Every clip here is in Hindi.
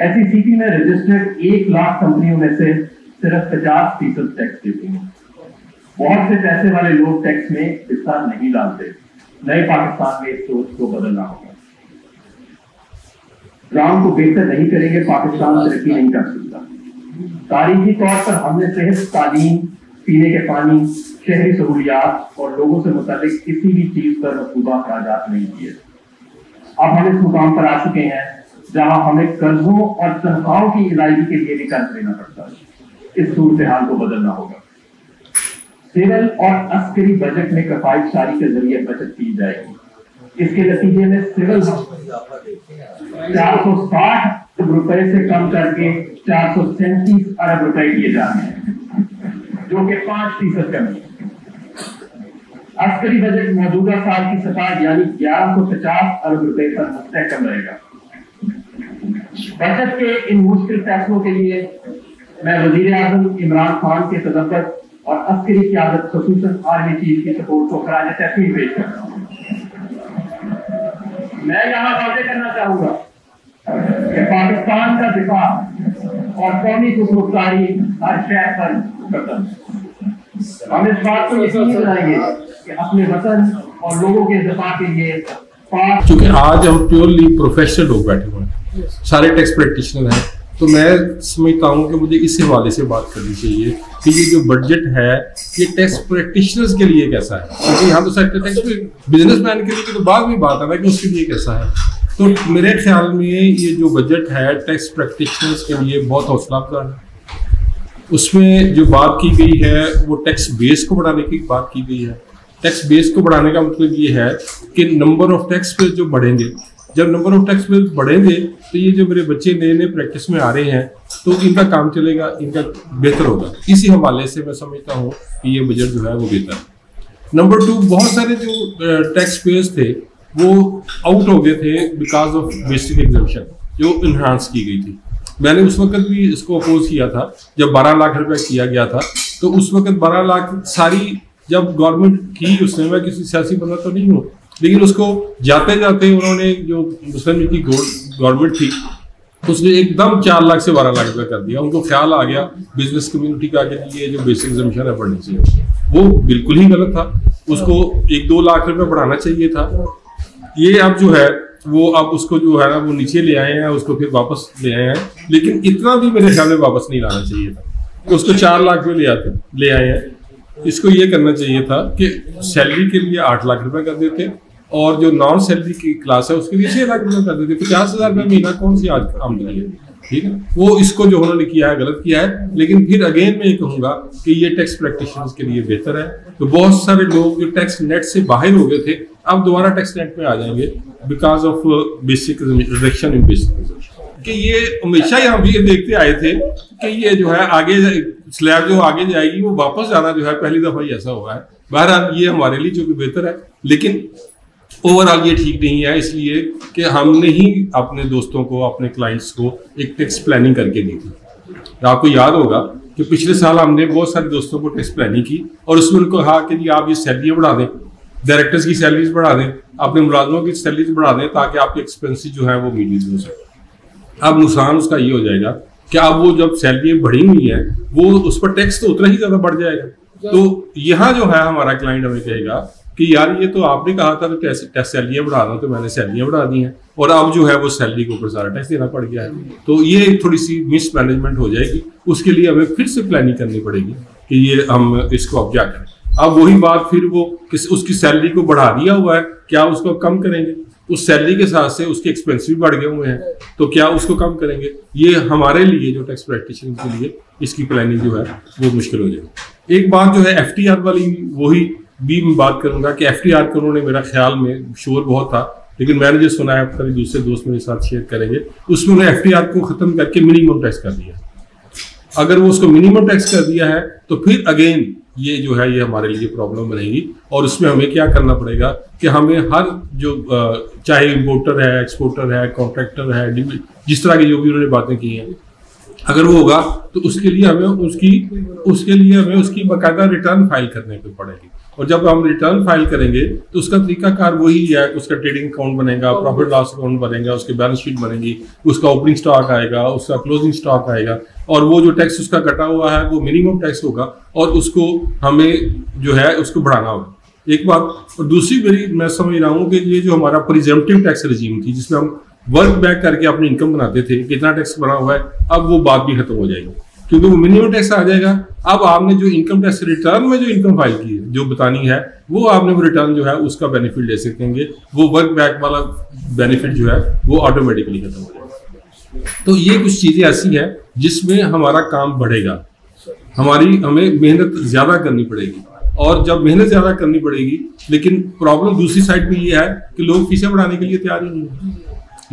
एस में रजिस्टर्ड एक लाख कंपनियों में से सिर्फ़ पचास फ़ीसद टैक्स देती हैं। बहुत से पैसे वाले लोग टैक्स में हिस्सा नहीं डालते। नए पाकिस्तान में इस सोच को बदलना होगा। राम को बेहतर नहीं करेंगे, पाकिस्तान तरक्की नहीं कर सकता। तारीखी तौर पर हमने सेहत तालीम, पीने के पानी, शहरी सहूलियात और लोगों से मुतलिक किसी भी चीज़ पर मकूबा अखराज नहीं किए अब हम इस मुकाम पर आ चुके हैं। जहाँ हमें कर्जों और तनख्वाहों की अदायगी के लिए भी कर्ज लेना पड़ता है। इस सूरत हाल को बदलना होगा। सिविल और अस्करी बजट में कफाई शारी के ज़रिए बचत की जाएगी। इसके नतीजे में सिविल चार सौ साठ रुपए से कम करके चार सौ सैंतीस अरब रुपए किए जा रहे हैं जो कि पाँच फ़ीसद कमी है। अस्करी बजट मौजूदा साल की सतह यानी ग्यारह सौ पचास अरब रुपए पर मुस्तकम रहेगा। बजट के इन मुश्किल फैसलों के लिए मैं वज़ीर आज़म इमरान खान के तदब्बत और अस्करी क्यादत खसूस आर्मी चीफ की सपोर्ट को खराज तहसील पेश कर रहा हूँ। मैं यहाँ वाजे करना चाहूँगा कि पाकिस्तान का दिफा और कौमी खुशमुख्तारी हर शहर पर करता हम इस बात को यकीन बनाएँगे कि अपने वतन और लोगों के दफ़ा के लिए क्योंकि आज हम प्योरली प्रोफेशनल लोग बैठे सारे टैक्स प्रैक्टिशनर हैं। तो मैं समझता हूँ कि मुझे इस हवाले से बात करनी चाहिए कि ये जो बजट है, ये टैक्स प्रैक्टिशनर्स के लिए कैसा है? क्योंकि यहाँ तो सेक्टर टैक्स बिजनेसमैन के लिए तो बाद में बात है कि उसके लिए कैसा है। तो मेरे ख्याल में ये जो बजट है टैक्स प्रैक्टिशनर्स के लिए बहुत हौसला अफजा है। उसमें जो बात की गई है, वो टैक्स बेस को बढ़ाने की बात की गई है। टैक्स बेस को बढ़ाने का मतलब ये है कि नंबर ऑफ़ टैक्स पे जो बढ़ेंगे जब नंबर ऑफ़ टैक्स पे बढ़ेंगे तो ये जो मेरे बच्चे नए नए प्रैक्टिस में आ रहे हैं तो इनका काम चलेगा, इनका बेहतर होगा। इसी हवाले से मैं समझता हूँ कि ये बजट जो है वो बेहतर है। नंबर टू बहुत सारे जो टैक्स पेयर्स थे, वो आउट हो गए थे बिकॉज़ ऑफ़ बेसिक एग्जामेशन जो इन्हांस की गई थी। मैंने उस वक्त भी इसको अपोज किया था, जब 12 लाख रुपए किया गया था तो उस वक्त 12 लाख सारी जब गवर्नमेंट की उसने, मैं किसी सियासी बंदा तो नहीं हूँ लेकिन उसको जाते जाते उन्होंने जो मुस्लिम लीग की गवर्नमेंट थी, उसने एकदम चार लाख से बारह लाख रुपया कर दिया। उनको ख्याल आ गया बिज़नेस कम्युनिटी का कि ये जो बेसिक एग्जामेशन है पढ़नी चाहिए वो बिल्कुल ही गलत था। उसको एक दो लाख रुपए बढ़ाना चाहिए था। ये अब जो है, वो अब उसको जो है ना, वो नीचे ले आए हैं, उसको फिर वापस ले आए हैं। लेकिन इतना भी मेरे ख्याल में वापस नहीं लाना चाहिए था। उसको चार लाख में ले आते ले आए हैं। इसको ये करना चाहिए था कि सैलरी के लिए आठ लाख रुपए कर देते और जो नॉन सैलरी की क्लास है उसके लिए छह लाख रुपए कर देते। पचास हज़ार रुपये महीना कौन सी आज आमदनी है? ठीक है? वो इसको जो उन्होंने किया है, गलत किया है, लेकिन फिर अगेन मैं ये कहूँगा कि ये टैक्स प्रैक्टिशनर्स के लिए बेहतर है। तो बहुत सारे लोग जो टैक्स नेट से बाहर हो गए थे, अब दोबारा टैक्स नेट में आ जाएँगे because of basic reduction in basic कि ये हमेशा ही हम ये देखते आए थे कि ये जो है आगे स्लैब जो आगे जाएगी, वो वापस जाना जो है पहली दफ़ा ही ऐसा हुआ है। बहरहाल, ये हमारे लिए जो कि बेहतर है, लेकिन ओवरऑल ये ठीक नहीं है, इसलिए कि हमने ही अपने दोस्तों को, अपने क्लाइंट्स को एक टैक्स प्लानिंग करके दी थी। आपको याद होगा कि पिछले साल हमने बहुत सारे दोस्तों को टैक्स प्लानिंग की, और उसमें उनको कहा कि जी आप ये सैलरी बढ़ा दें डायरेक्टर्स की सैलरीज बढ़ा दें, अपने मुलाजमों की सैलरीज बढ़ा दें, ताकि आपके एक्सपेंसिस जो है वो मीडियम हो सके। अब नुकसान उसका ये हो जाएगा कि अब वो जब सैलरी बढ़ी हुई है, वो उस पर टैक्स तो उतना ही ज़्यादा बढ़ जाएगा। तो यहाँ जो है हमारा क्लाइंट हमें कहेगा कि यार ये तो आपने कहा था तो सैलरियाँ बढ़ा दो तो मैंने सैलरियाँ बढ़ा दी हैं। और अब जो है वो सैलरी के ऊपर सारा टैक्स देना पड़ गया है। तो ये थोड़ी सी मिसमैनेजमेंट हो जाएगी। उसके लिए हमें फिर से प्लानिंग करनी पड़ेगी कि ये हम इसको अब क्या करें। अब वही बात फिर वो किस, उसकी सैलरी को बढ़ा दिया हुआ है, क्या उसको कम करेंगे? उस सैलरी के साथ से उसके एक्सपेंस भी बढ़ गए हुए हैं। तो क्या उसको कम करेंगे? ये हमारे लिए जो टैक्स प्रैक्टिशन के लिए इसकी प्लानिंग जो है, वो मुश्किल हो जाएगी। एक बात जो है एफटीआर वाली, वही भी मैं बात करूँगा कि एफ़ टी आर को उन्होंने मेरा ख्याल में शोर बहुत था, लेकिन मैंने जो सुना है, कभी दूसरे दोस्त मेरे साथ शेयर करेंगे, उसमें उन्होंने एफ़ को खत्म करके मिनिमम टैक्स कर दिया। अगर वो उसको मिनिमम टैक्स कर दिया है तो फिर अगेन ये जो है, ये हमारे लिए प्रॉब्लम बनेगी। और उसमें हमें क्या करना पड़ेगा कि हमें हर जो चाहे इम्पोर्टर है एक्सपोर्टर है कॉन्ट्रैक्टर है जिस तरह की जो भी उन्होंने बातें की हैं, अगर वो होगा तो उसके लिए हमें उसकी, उसके लिए हमें उसकी बाकायदा रिटर्न फ़ाइल करने पर पड़ेगी। और जब हम रिटर्न फ़ाइल करेंगे तो उसका तरीका कार वही है उसका ट्रेडिंग अकाउंट बनेगा प्रॉफिट लॉस अकाउंट बनेगा उसकी बैलेंस शीट बनेगी उसका ओपनिंग स्टॉक आएगा उसका क्लोजिंग स्टॉक आएगा और वो जो टैक्स उसका कटा हुआ है वो मिनिमम टैक्स होगा और उसको हमें जो है उसको बढ़ाना होगा। एक बात और दूसरी मेरी मैं समझ रहा हूँ कि ये जो हमारा प्रिजेम्पटिव टैक्स रजीम थी जिसमें हम वर्क बैक करके अपनी इनकम बनाते थे कितना टैक्स बना हुआ है अब वो बात भी खत्म हो जाएगी। क्योंकि वो मिनिमम टैक्स आ जाएगा। अब आपने जो इनकम टैक्स रिटर्न में जो इनकम फ़ाइल की है, जो बतानी है, वो आपने वो रिटर्न जो है, उसका बेनिफिट ले सकेंगे वो वर्क बैक वाला बेनिफिट जो है, वो ऑटोमेटिकली खत्म हो जाएगा। तो ये कुछ चीज़ें ऐसी है जिसमें हमारा काम बढ़ेगा। हमारी, हमें मेहनत ज़्यादा करनी पड़ेगी। और जब मेहनत ज़्यादा करनी पड़ेगी, लेकिन प्रॉब्लम दूसरी साइड पे ये है कि लोग फीसें बढ़ाने के लिए तैयार ही नहीं है।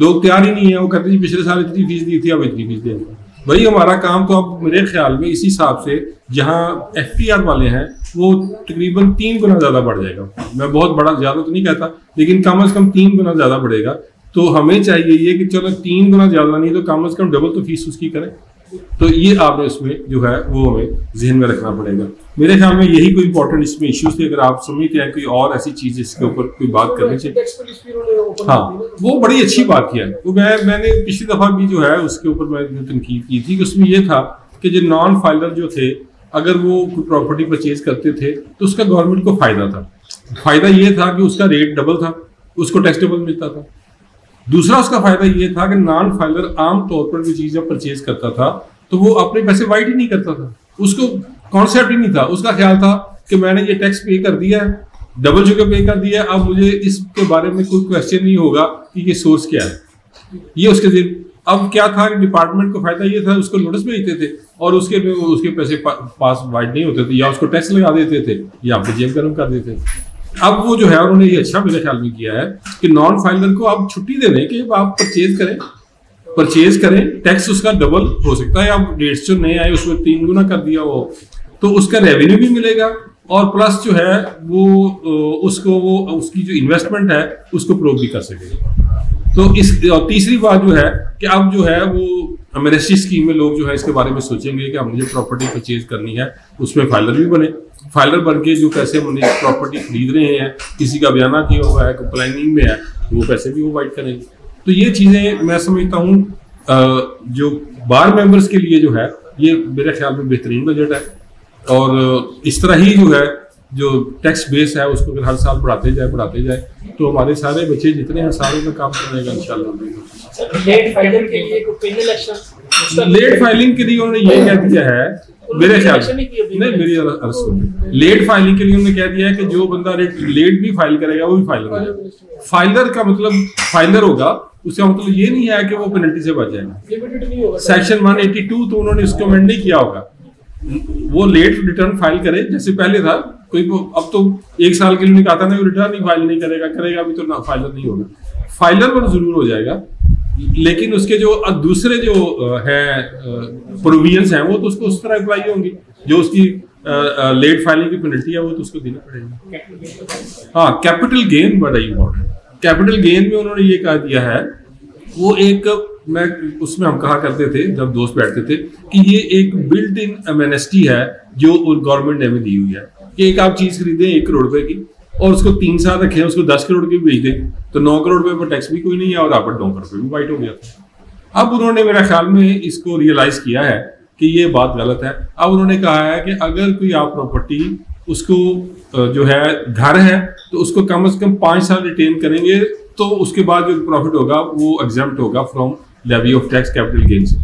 लोग तैयार ही नहीं है। वो कहते हैं पिछले साल इतनी फ़ीस दी थी, अब इतनी फ़ीस देंगे वही हमारा काम तो अब मेरे ख्याल में इसी हिसाब से जहाँ एफ़ वाले हैं, वो तकरीबन तीन गुना ज़्यादा बढ़ जाएगा। मैं बहुत बड़ा, ज़्यादा तो नहीं कहता, लेकिन कम अज़ कम तीन गुना ज़्यादा बढ़ेगा। तो हमें चाहिए ये कि चलो तीन गुना ज़्यादा नहीं तो कम अज़ कम डबल तो फ़ीस उसकी करें। तो ये आपने इसमें जो है, वो हमें जहन में रखना पड़ेगा। मेरे ख्याल में यही कोई इंपॉर्टेंट इसमें इश्यूज़ थे, अगर आप समझते हैं कोई और ऐसी चीज़ इसके ऊपर कोई बात करनी चाहिए। हाँ वो बड़ी अच्छी बात किया है। वो मैं, मैंने पिछली दफ़ा भी जो है, उसके ऊपर मैं जो तनकीद की थी कि उसमें ये था कि जो नॉन फाइलर जो थे, अगर वो प्रॉपर्टी परचेज करते थे तो उसका गवर्नमेंट को फ़ायदा था। फ़ायदा ये था कि उसका रेट डबल था, उसको टैक्स डबल मिलता था। दूसरा उसका फ़ायदा ये था कि नॉन फाइलर आम तौर पर भी चीज़ें परचेज करता था तो वो अपने पैसे वाइट ही नहीं करता था। उसको कॉन्सेप्ट ही नहीं था। उसका ख्याल था कि मैंने ये टैक्स पे कर दिया है डबल जगह पे कर दिया अब मुझे इसके बारे में कोई क्वेश्चन नहीं होगा कि ये सोर्स क्या है। ये उसके दिन अब क्या था कि डिपार्टमेंट को फ़ायदा ये था उसको नोटिस भेजते थे और उसके उसके पैसे पा, पास वाइड नहीं होते थे या उसको टैक्स लगा देते थे या अपने जेब गर्म कर देते थे। अब वो जो है उन्होंने ये अच्छा मेरे ख्याल में किया है कि नॉन फाइलर को आप छुट्टी दे दें कि आप परचेज करें परचेज करें टैक्स उसका डबल हो सकता है आप डेढ़ जो नए आए उसमें तीन गुना कर दिया वो तो उसका रेवेन्यू भी मिलेगा और प्लस जो है वो उसको वो, उसकी जो इन्वेस्टमेंट है, उसको प्रूव भी कर सकेगा। तो इस, और तीसरी बात जो है कि अब जो है वो अमेरेसी स्कीम में लोग जो है इसके बारे में सोचेंगे कि हमने जो प्रॉपर्टी परचेज करनी है, उसमें फाइलर भी बने। फाइलर बन के जो पैसे हमने प्रॉपर्टी खरीद रहे हैं किसी का बयाना किया हुआ है प्लानिंग में है वो पैसे भी वो वाइट करेंगे। तो ये चीज़ें मैं समझता हूँ जो बार मेंबर्स के लिए जो है ये मेरे ख्याल में बेहतरीन बजट है। और इस तरह ही जो है जो टैक्स बेस है उसको अगर हर साल बढ़ाते जाए बढ़ाते जाए तो हमारे सारे बच्चे जितने हैं सारों का काम करेगा इंशाल्लाह। लेट फाइलिंग के लिए उन्होंने ये कह दिया है मेरे ख्याल नहीं मेरी अर्ज़ लेट फाइलिंग के। लिए उन्होंने कह दिया है कि जो बंदा लेट भी फ़ाइल करेगा वो भी फाइलर हो जाएगा फाइलर का मतलब फाइलर होगा उसका मतलब ये नहीं है कि वो पेनल्टी से बच जाएगा। सेक्शन 182 तो उन्होंने उसको अमेंड नहीं किया होगा। वो लेट रिटर्न फ़ाइल करे जैसे पहले था कोई अब तो एक साल के लिए कहा था ना रिटर्न ही फ़ाइल नहीं करेगा करेगा अभी तो ना फाइलर नहीं होगा। फाइलर पर ज़रूर हो जाएगा। लेकिन उसके जो दूसरे जो है प्रोविजंस हैं, वो तो उसको उस तरह अप्लाई होंगी। जो उसकी लेट फाइलिंग की पेनल्टी है, वो तो उसको देना पड़ेगा। हाँ कैपिटल गेन बड़ा इंपॉर्टेंट कैपिटल गेन में उन्होंने ये कहा दिया है, वो एक, मैं, उसमें हम कहा करते थे, जब दोस्त बैठते थे, कि ये एक बिल्ट इन एमेनेस्टी है, जो गवर्नमेंट ने हमें दी हुई है। कि एक आप चीज़ खरीदें, एक करोड़ रुपए की। और उसको तीन साल रखें उसको दस करोड़ की बेच दें। तो नौ करोड़ रुपए पर टैक्स भी कोई नहीं है और आप पर नौ करोड़ भी वाइट हो गया। अब उन्होंने मेरा ख्याल में इसको रियलाइज़ किया है कि ये बात गलत है। अब उन्होंने कहा है कि अगर कोई आप प्रॉपर्टी उसको जो है घर है तो उसको कम से कम पाँच साल रिटेन करेंगे तो उसके बाद जो प्रॉफिट होगा वो एग्ज़ाम होगा from levy of tax capital gain से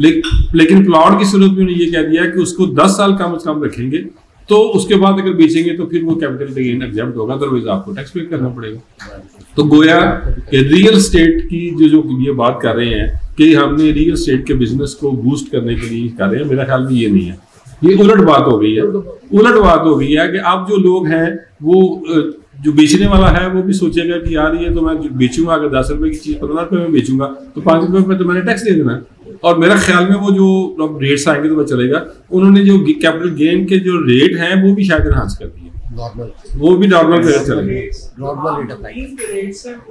ले, लेकिन प्लॉट की सूरत में उन्होंने ये कह दिया कि उसको दस साल कम से कम रखेंगे। तो उसके बाद अगर बेचेंगे तो फिर वो कैपिटल गेन एग्ज़ाम होगा अदरवाइज़ आपको टैक्स पे करना पड़ेगा। तो गोया कि रियल स्टेट की जो जो ये बात कर रहे हैं कि हमने रियल स्टेट के बिज़नेस को बूस्ट करने के लिए कर रहे हैं, मेरा ख्याल में ये नहीं है। ये उलट बात हो गई है। उलट बात हो गई है कि अब जो लोग हैं, वो जो बेचने वाला है, वो भी सोचेगा कि यार ये तो मैं बेचूँगा, अगर दस रुपए की चीज़ पंद्रह रुपए में बेचूँगा। तो पाँच रुपए में तो मैंने टैक्स दे देना। और मेरा ख्याल में वो जो रेट्स आएँगे तो वह चलेगा उन्होंने जो कैपिटल गेन के जो रेट हैं वो भी शायद इन्हांस कर दिए। वो भी नॉर्मल रेट चलेंगे।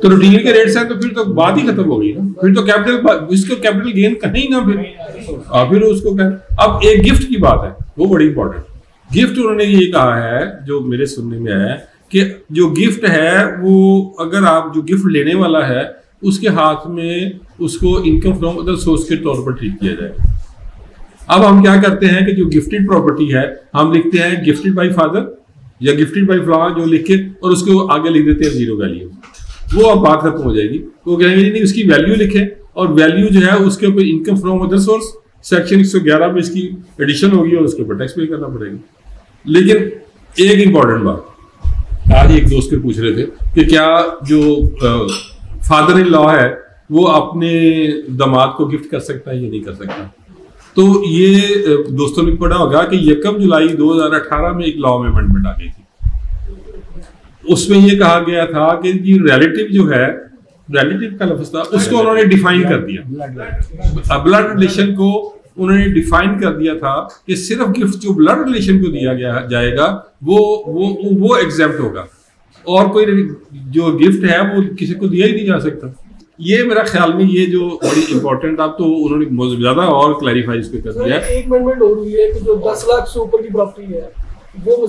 तो रूटीन के रेट्स हैं तो फिर तो बात ही खत्म हो गई ना। फिर तो कैपिटल इसको कैपिटल गेन कहीं ना फिर और फिर उसको कह अब एक गिफ्ट की बात है वो बड़ी इंपॉर्टेंट गिफ्ट उन्होंने ये कहा है जो मेरे सुनने में आया है कि जो गिफ्ट है वो अगर आप जो गिफ्ट लेने वाला है उसके हाथ में उसको इनकम फ्रॉम अदर सोर्स के तौर पर ट्रीट किया जाए। अब हम क्या करते हैं कि जो गिफ्टेड प्रॉपर्टी है, हम लिखते हैं गिफ्टेड बाई फादर या गिफ्टेड बाई फ्लावर जो लिख और उसको आगे लिख देते हैं ज़ीरो वैल्यू वो अब बात खत्म हो जाएगी। वो कहेंगे, नहीं उसकी वैल्यू लिखे। और वैल्यू जो है उसके ऊपर income from other source section 111 में इसकी एडिशन होगी और उसके ऊपर टैक्स पे करना पड़ेगा। लेकिन एक इंपॉर्टेंट बात, आज एक दोस्त के पूछ रहे थे कि क्या जो फादर इन लॉ है, वो अपने दामाद को गिफ्ट कर सकता है या नहीं कर सकता। तो ये दोस्तों ने पढ़ा होगा कि यकम जुलाई 2018 में एक लॉ में अमेंडमेंट आ गई थी। उसमें ये कहा गया था कि ये रिलेटिव जो है रिलेटिव का लफ्ज था, उसको उन्होंने डिफाइन कर दिया। ब्लड रिलेशन को उन्होंने डिफाइन कर दिया था कि सिर्फ़ गिफ्ट जो ब्लड रिलेशन को दिया गया, जाएगा, वो वो वो एग्जाम्प्ट होगा। और कोई जो गिफ्ट है वो किसी को दिया ही नहीं जा सकता। ये मेरा ख्याल में ये जो बड़ी इंपॉर्टेंट आप तो उन्होंने ज़्यादा और क्लैरिफाई इसको कर दिया। एक और हुई है कि जो 10 लाख से ऊपर की प्रॉपर्टी है वो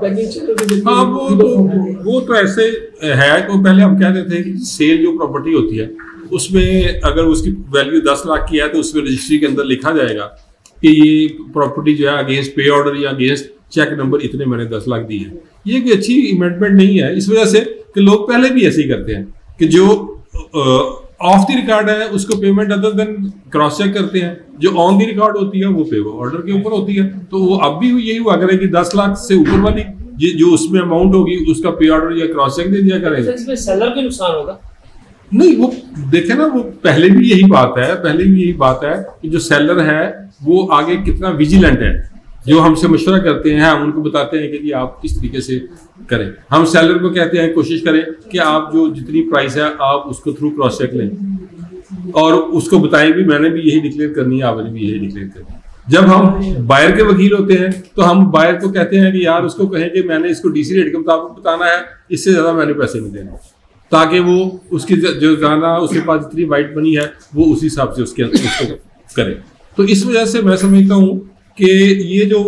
बैंकिंग हाँ वो तो वो तो ऐसे है तो पहले हम कहते थे कि सेल जो प्रॉपर्टी होती है उसमें अगर उसकी वैल्यू दस लाख की है तो उसमें रजिस्ट्री के अंदर लिखा जाएगा कि ये प्रॉपर्टी जो है अगेंस्ट पे ऑर्डर या अगेंस्ट चेक नंबर इतने मैंने दस लाख दी है। ये कोई अच्छी इमेंटमेंट नहीं है। इस वजह से कि लोग पहले भी ऐसे ही करते हैं कि जो ऑफ़ द रिकॉर्ड है उसको payment other than cross check करते हैं। जो ऑन द रिकॉर्ड होती है वो पे ऑर्डर के ऊपर होती है। तो वो अब भी यही हुआ करेगी दस लाख से ऊपर वाली ये जो उसमें अमाउंट होगी उसका पे ऑर्डर या क्रॉस चेक दे दिया करेगा इसमें सेलर के नुकसान होगा? नहीं वो देखे ना वो पहले भी यही बात है पहले भी यही बात है कि जो सेलर है वो आगे कितना विजिलेंट है। जो हमसे मशवरा करते हैं, हम उनको बताते हैं कि जी आप किस तरीके से करें। हम सेलर को कहते हैं, कोशिश करें कि आप जो जितनी प्राइस है, आप उसको थ्रू क्रॉस चेक लें। और उसको बताएँ भी, मैंने भी यही डिक्लेयर करनी है, आपने भी यही डिक्लेयर करनी है। जब हम बायर के वकील होते हैं तो हम बायर को कहते हैं कि यार, उसको कहें कि मैंने इसको डीसी रेट के मुताबिक बताना है, इससे ज़्यादा मैंने पैसे नहीं देना। ताकि वो उसकी जो जाना उसके पास जितनी वाइट बनी है, वो उसी हिसाब से उसके, उसको करे। तो इस वजह से मैं समझता हूँ कि ये जो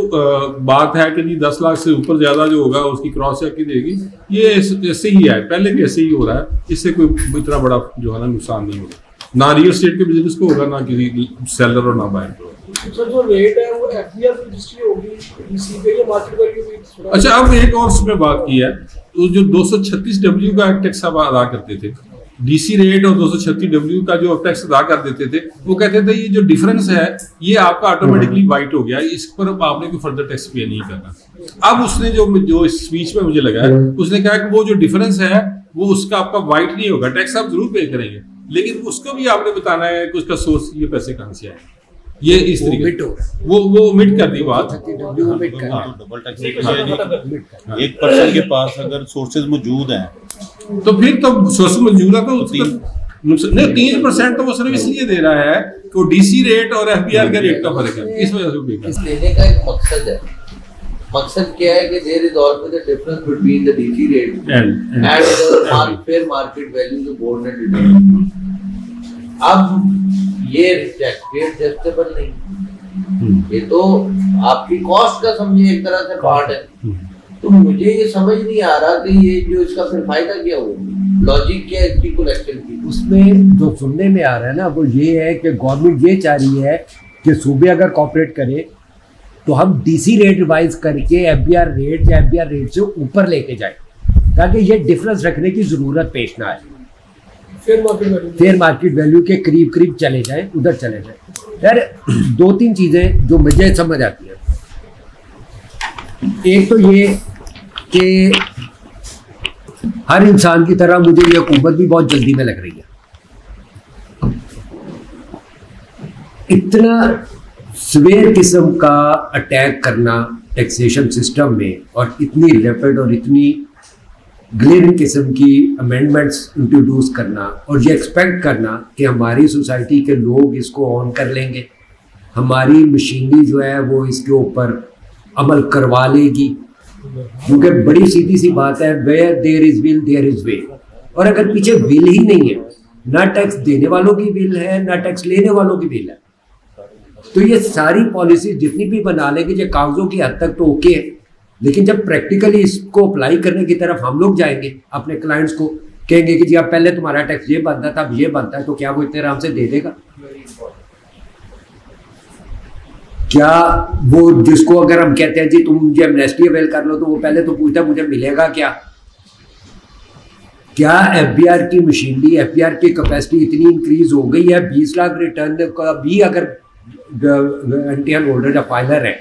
बात है कि जी दस लाख से ऊपर ज़्यादा जो होगा उसकी क्रॉस चेक की देगी। ये ऐसे ही है पहले भी ऐसे ही हो रहा है। इससे कोई इतना बड़ा जो है ना नुकसान नहीं होगा। ना रियल स्टेट के बिज़नेस को होगा ना किसी सेलर और ना बायर को। अच्छा अब एक और उसमें बात की है। तो जो 236 डब्ल्यू का टैक्स अब अदा करते थे डीसी रेट और दो डब्ल्यू का जो टैक्स अदा कर देते थे वो कहते थे ये जो डिफरेंस है ये आपका ऑटोमेटिकली वाइट हो गया इस पर आपने कोई फर्दर टैक्स पे नहीं करना। अब उसने जो जो इस स्पीच में मुझे लगा है उसने कहा कि वो जो डिफरेंस है वो उसका आपका वाइट नहीं होगा टैक्स आप ज़रूर पे करेंगे। लेकिन उसको भी आपने बताना है कि उसका सोर्स ये पैसे कहाँ से आए? ये इस तरीके वो वो मिट कर दी बात। डबल टैक्स एक पर्सन के पास अगर सोर्सेज मौजूद हैं तो फिर तो मौजूद है तो नहीं तीन परसेंट तो वो सिर्फ़ इसलिए दे रहा है कि वो डीसी रेट और एफबीआर का रेट का फ़र्क है। इस वजह से इस लेने का एक मकसद है। मकसद क्या है कि there is always a difference between the DC rate and the fair market value जो बोर्ड ने डिटरमाइन अब ये रेट जस्टेबल नहीं। हम्म। ये तो आपकी कॉस्ट का समझिए एक तरह से पार्ट है। हम्म। तो मुझे ये समझ नहीं आ रहा कि ये जो इसका फिर फ़ायदा क्या होगा लॉजिक क्या है इसकी कलेक्शन की? उसमें जो सुनने में आ रहा है ना वो ये है कि गवर्नमेंट ये चाह रही है कि सूबे अगर कॉपरेट करे तो हम डीसी रेट रिवाइज करके एफबीआर रेट या एफबीआर रेट से ऊपर लेके जाए ताकि ये डिफरेंस रखने की ज़रूरत पेश ना आए। Fair market value fair market value के करीब करीब चले जाए उधर चले जाए। यार दो तीन चीज़ें जो मुझे समझ आती है। एक तो ये कि हर इंसान की तरह मुझे ये हुकूमत भी बहुत जल्दी में लग रही है। इतना स्वेर किस्म का अटैक करना टैक्सेशन सिस्टम में और इतनी रैपिड और इतनी ग्लेरिंग किस्म की अमेंडमेंट्स इंट्रोड्यूस करना और ये एक्सपेक्ट करना कि हमारी सोसाइटी के लोग इसको ऑन कर लेंगे। हमारी मशीनरी जो है वो इसके ऊपर अमल करवा लेगी। क्योंकि बड़ी सीधी सी बात है where there is will there is way और अगर पीछे विल ही नहीं है, ना टैक्स देने वालों की विल है, ना टैक्स लेने वालों की विल है। तो ये सारी पॉलिसी जितनी भी बना लेंगे जो कागजों की हद तक तो ओके है। लेकिन जब प्रैक्टिकली इसको अप्लाई करने की तरफ़ हम लोग जाएँगे, अपने क्लाइंट्स को, कहेंगे कि जी, अब पहले तुम्हारा टैक्स ये बनता था, अब ये बनता है तो क्या वो इतने आराम से दे देगा? क्या वो जिसको अगर हम कहते हैं, जी, तुम मुझे एमनेस्टी अवेल कर लो तो वो पहले तो पूछता है, मुझे मिलेगा क्या? क्या एफबीआर की मशीनरी एफबीआर की कैपेसिटी इतनी इंक्रीज हो गई है? 20 लाख रिटर्न का भी अगर एनटीआर होल्डर या फाइलर है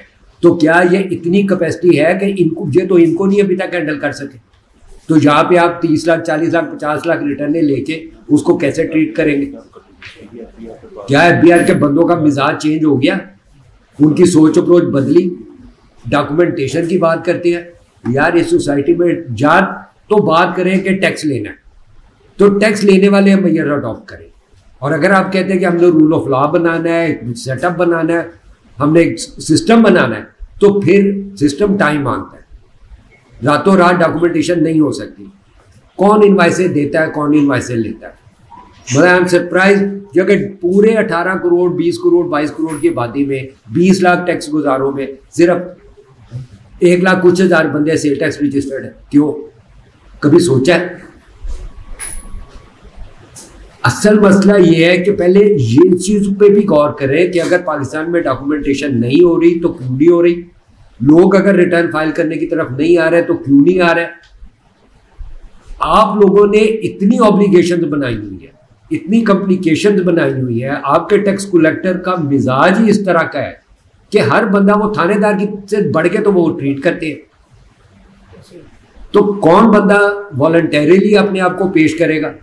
तो क्या ये इतनी कैपेसिटी है कि इनको, ये तो इनको नहीं अभी तक हैंडल कर सके? तो यहाँ पे आप 30 लाख 40 लाख 50 लाख रिटर्न लेके उसको कैसे ट्रीट करेंगे? क्या एफबीआर के बंदों का मिजाज चेंज हो गया? उनकी सोच अप्रोच बदली। डॉक्यूमेंटेशन की बात करते हैं। यार इस सोसाइटी में जा तो बात करें कि टैक्स लेना है। तो टैक्स लेने वाले हम मैयर अडॉप्ट करें। और अगर आप कहते हैं कि हमने रूल ऑफ़ लॉ बनाना है सेटअप बनाना है, हमने एक सिस्टम बनाना है तो फिर सिस्टम टाइम माँगता है। रातों रात डॉक्यूमेंटेशन नहीं हो सकती। कौन इन्वाइसेज देता है, कौन इन्वाइसेज लेता है? मतलब आई एम सरप्राइज़ अगर पूरे 18 करोड़ 20 करोड़ 22 करोड़ की आबादी में 20 लाख टैक्स गुजारों में, सिर्फ़ एक लाख कुछ हज़ार बंदे सेल टैक्स रजिस्टर्ड है। क्यों? कभी सोचा है? असल मसला ये है कि पहले ये चीज़ पे भी गौर करें कि अगर पाकिस्तान में डॉक्यूमेंटेशन नहीं हो रही तो क्यों नहीं हो रही? लोग अगर रिटर्न फ़ाइल करने की तरफ़ नहीं आ रहे तो क्यों नहीं आ रहे? आप लोगों ने इतनी ऑब्लिगेशन बनाई हुई है। इतनी कम्प्लिकेशन बनाई हुई है। आपके टैक्स कलेक्टर का मिजाज ही इस तरह का है कि हर बंदा वो थानेदार की से बढ़ के तो वो ट्रीट करते हैं। तो कौन बंदा वॉलंटरीली अपने आप को पेश करेगा?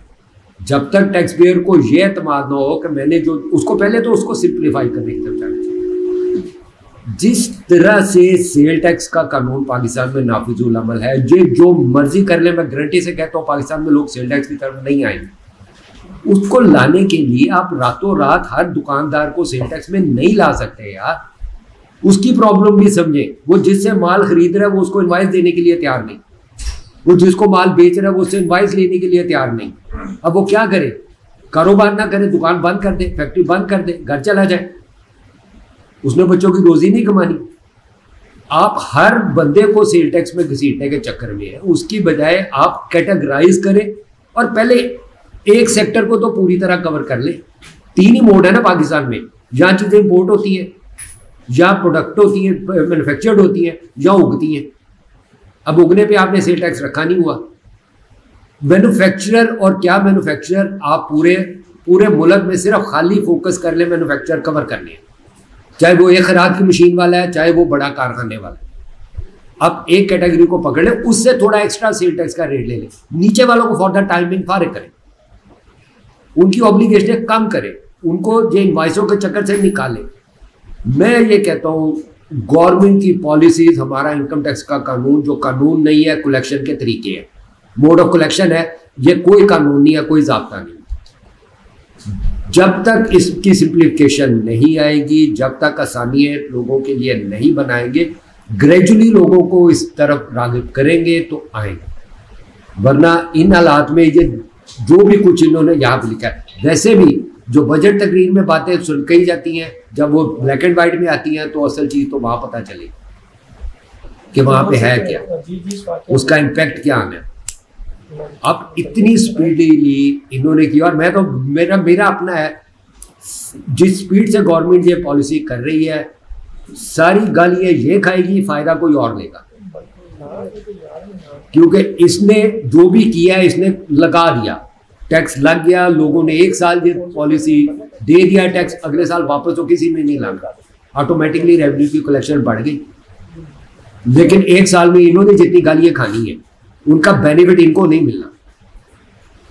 जब तक टैक्स पेयर को यह एतमाद ना हो कि मैंने जो, उसको पहले तो उसको सिंप्लीफाई करने की तरफ़ जिस तरह से सेल टैक्स का कानून पाकिस्तान में नाफिजुल अमल है जो जो मर्ज़ी कर ले, मैं गारंटी से कहता हूँ, पाकिस्तान में लोग सेल टैक्स की तरफ़ नहीं आएँगे। उसको लाने के लिए आप रातों रात हर दुकानदार को सेल टैक्स में नहीं ला सकते यार। उसकी प्रॉब्लम भी समझे। वो जिससे माल खरीद रहा है, वो उसको इन्वाइस देने के लिए तैयार नहीं। वो जिसको माल बेच रहा है, वो उससे इन्वाइस लेने के लिए तैयार नहीं। अब वो क्या करे? कारोबार ना करे, दुकान बंद कर दे फैक्ट्री बंद कर दे, घर चला जाए। उसने बच्चों की रोजी नहीं कमानी। आप हर बंदे को सेल टैक्स में घसीटने के चक्कर में है। उसकी बजाय आप कैटेगराइज करें और पहले एक सेक्टर को तो पूरी तरह कवर कर ले। तीन ही मोड है ना पाकिस्तान में। जहाँ चीज़ें इंपोर्ट होती है, या प्रोडक्ट होती है मैन्युफैक्चर्ड होती है, या उगती हैं। अब उगने पे आपने सेल टैक्स रखा नहीं हुआ। मैन्युफैक्चरर और क्या मैन्युफैक्चरर आप पूरे पूरे मुल्क में सिर्फ़ खाली फोकस कर ले मैन्युफैक्चर कवर करने। हैं चाहे वो एक खराब की मशीन वाला है, चाहे वो बड़ा कारखाने वाला है। अब एक कैटेगरी को पकड़ ले, उससे थोड़ा एक्स्ट्रा सेल टैक्स का रेट ले ले। नीचे वालों को फॉर द टाइमिंग फारिग करें। उनकी ऑब्लिगेशन कम करें। उनको जो इन्वाइसों के चक्कर से निकाले। मैं ये कहता हूँ गवर्नमेंट की पॉलिसीज़ हमारा इनकम टैक्स का कानून, जो कानून नहीं है कलेक्शन के तरीके हैं। मोड ऑफ़ कलेक्शन है, ये कोई कानून नहीं है, कोई जबता नहीं। जब तक इसकी सिंप्लीफिकेशन नहीं आएगी, जब तक आसानी लोगों के लिए नहीं बनाएँगे ग्रेजुअली लोगों को इस तरफ़ रागिब करेंगे तो आएँगे। वरना इन हालात में ये जो भी कुछ इन्होंने यहाँ पर लिखा है। वैसे भी जो बजट तकरीर में बातें सुन कही जाती हैं, जब वो ब्लैक एंड वाइट में आती हैं तो असल चीज़ तो वहाँ पता चलेगी कि वहाँ पे है क्या। उसका इम्पैक्ट क्या आना है। अब इतनी स्पीडली इन्होंने की और मैं तो मेरा मेरा अपना है। जिस स्पीड से गवर्नमेंट ये पॉलिसी कर रही है, सारी गालियाँ ये खाएगी, फ़ायदा कोई और लेगा। क्योंकि इसने जो भी किया है इसने लगा दिया। टैक्स लग गया, लोगों ने एक साल पॉलिसी, दे दिया टैक्स, अगले साल वापस तो किसी ने नहीं लाना ऑटोमेटिकली रेवेन्यू की कलेक्शन बढ़ गई। लेकिन एक साल में इन्होंने जितनी गालियाँ खानी है, उनका बेनिफिट इनको नहीं मिलना।